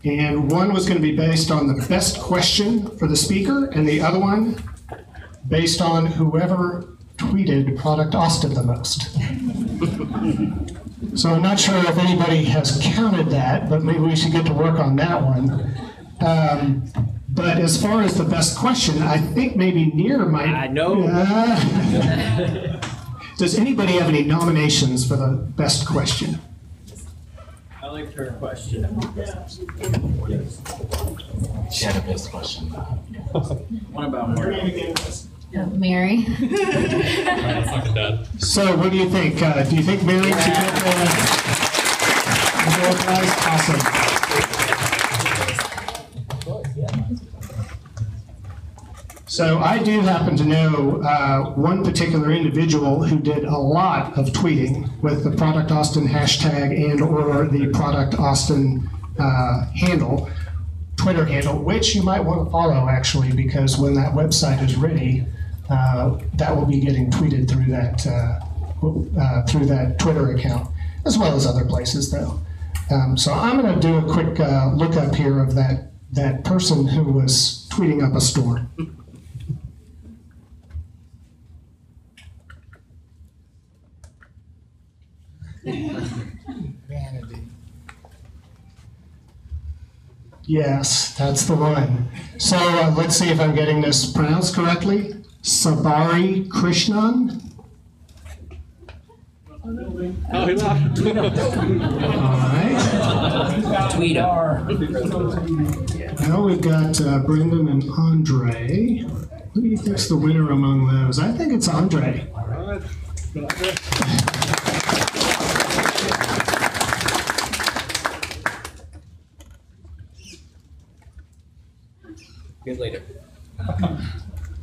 And one was going to be based on the best question for the speaker, and the other one based on whoever tweeted Product Austin the most. *laughs* so I'm not sure if anybody has counted that, but maybe we should get to work on that one. Um, but as far as the best question, I think maybe Nir might. I know. *laughs* *laughs* Does anybody have any nominations for the best question? I liked her question. She had a best question. What about Mary? Mary. *laughs* So, what do you think? Uh, do you think Mary should get the, the prize? Awesome. So I do happen to know uh, one particular individual who did a lot of tweeting with the Product Austin hashtag and or the Product Austin uh, handle, Twitter handle, which you might want to follow actually, because when that website is ready, uh, that will be getting tweeted through that uh, uh, through that Twitter account, as well as other places though. Um, so I'm going to do a quick uh, lookup here of that that person who was tweeting up a store. Vanity. Yes, that's the one. So uh, let's see if I'm getting this pronounced correctly. Sabari Krishnan. Oh. All right. Tweeter. Now we've got uh, Brendan and Andre. Who do you think's the winner among those? I think it's Andre. Good later.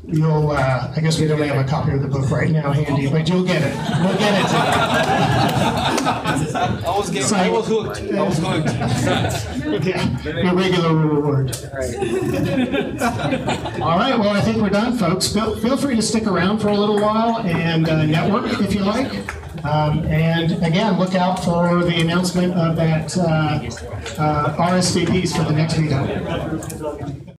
You'll, uh, I guess we don't have a copy of the book right now handy, but you'll get it. We'll get it. I was getting, I was hooked. I was hooked. Yeah, Your regular reward. All right, well, I think we're done, folks. Feel, feel free to stick around for a little while and uh, network if you like. Um, and again, look out for the announcement of that uh, uh, RSVPs for the next meeting.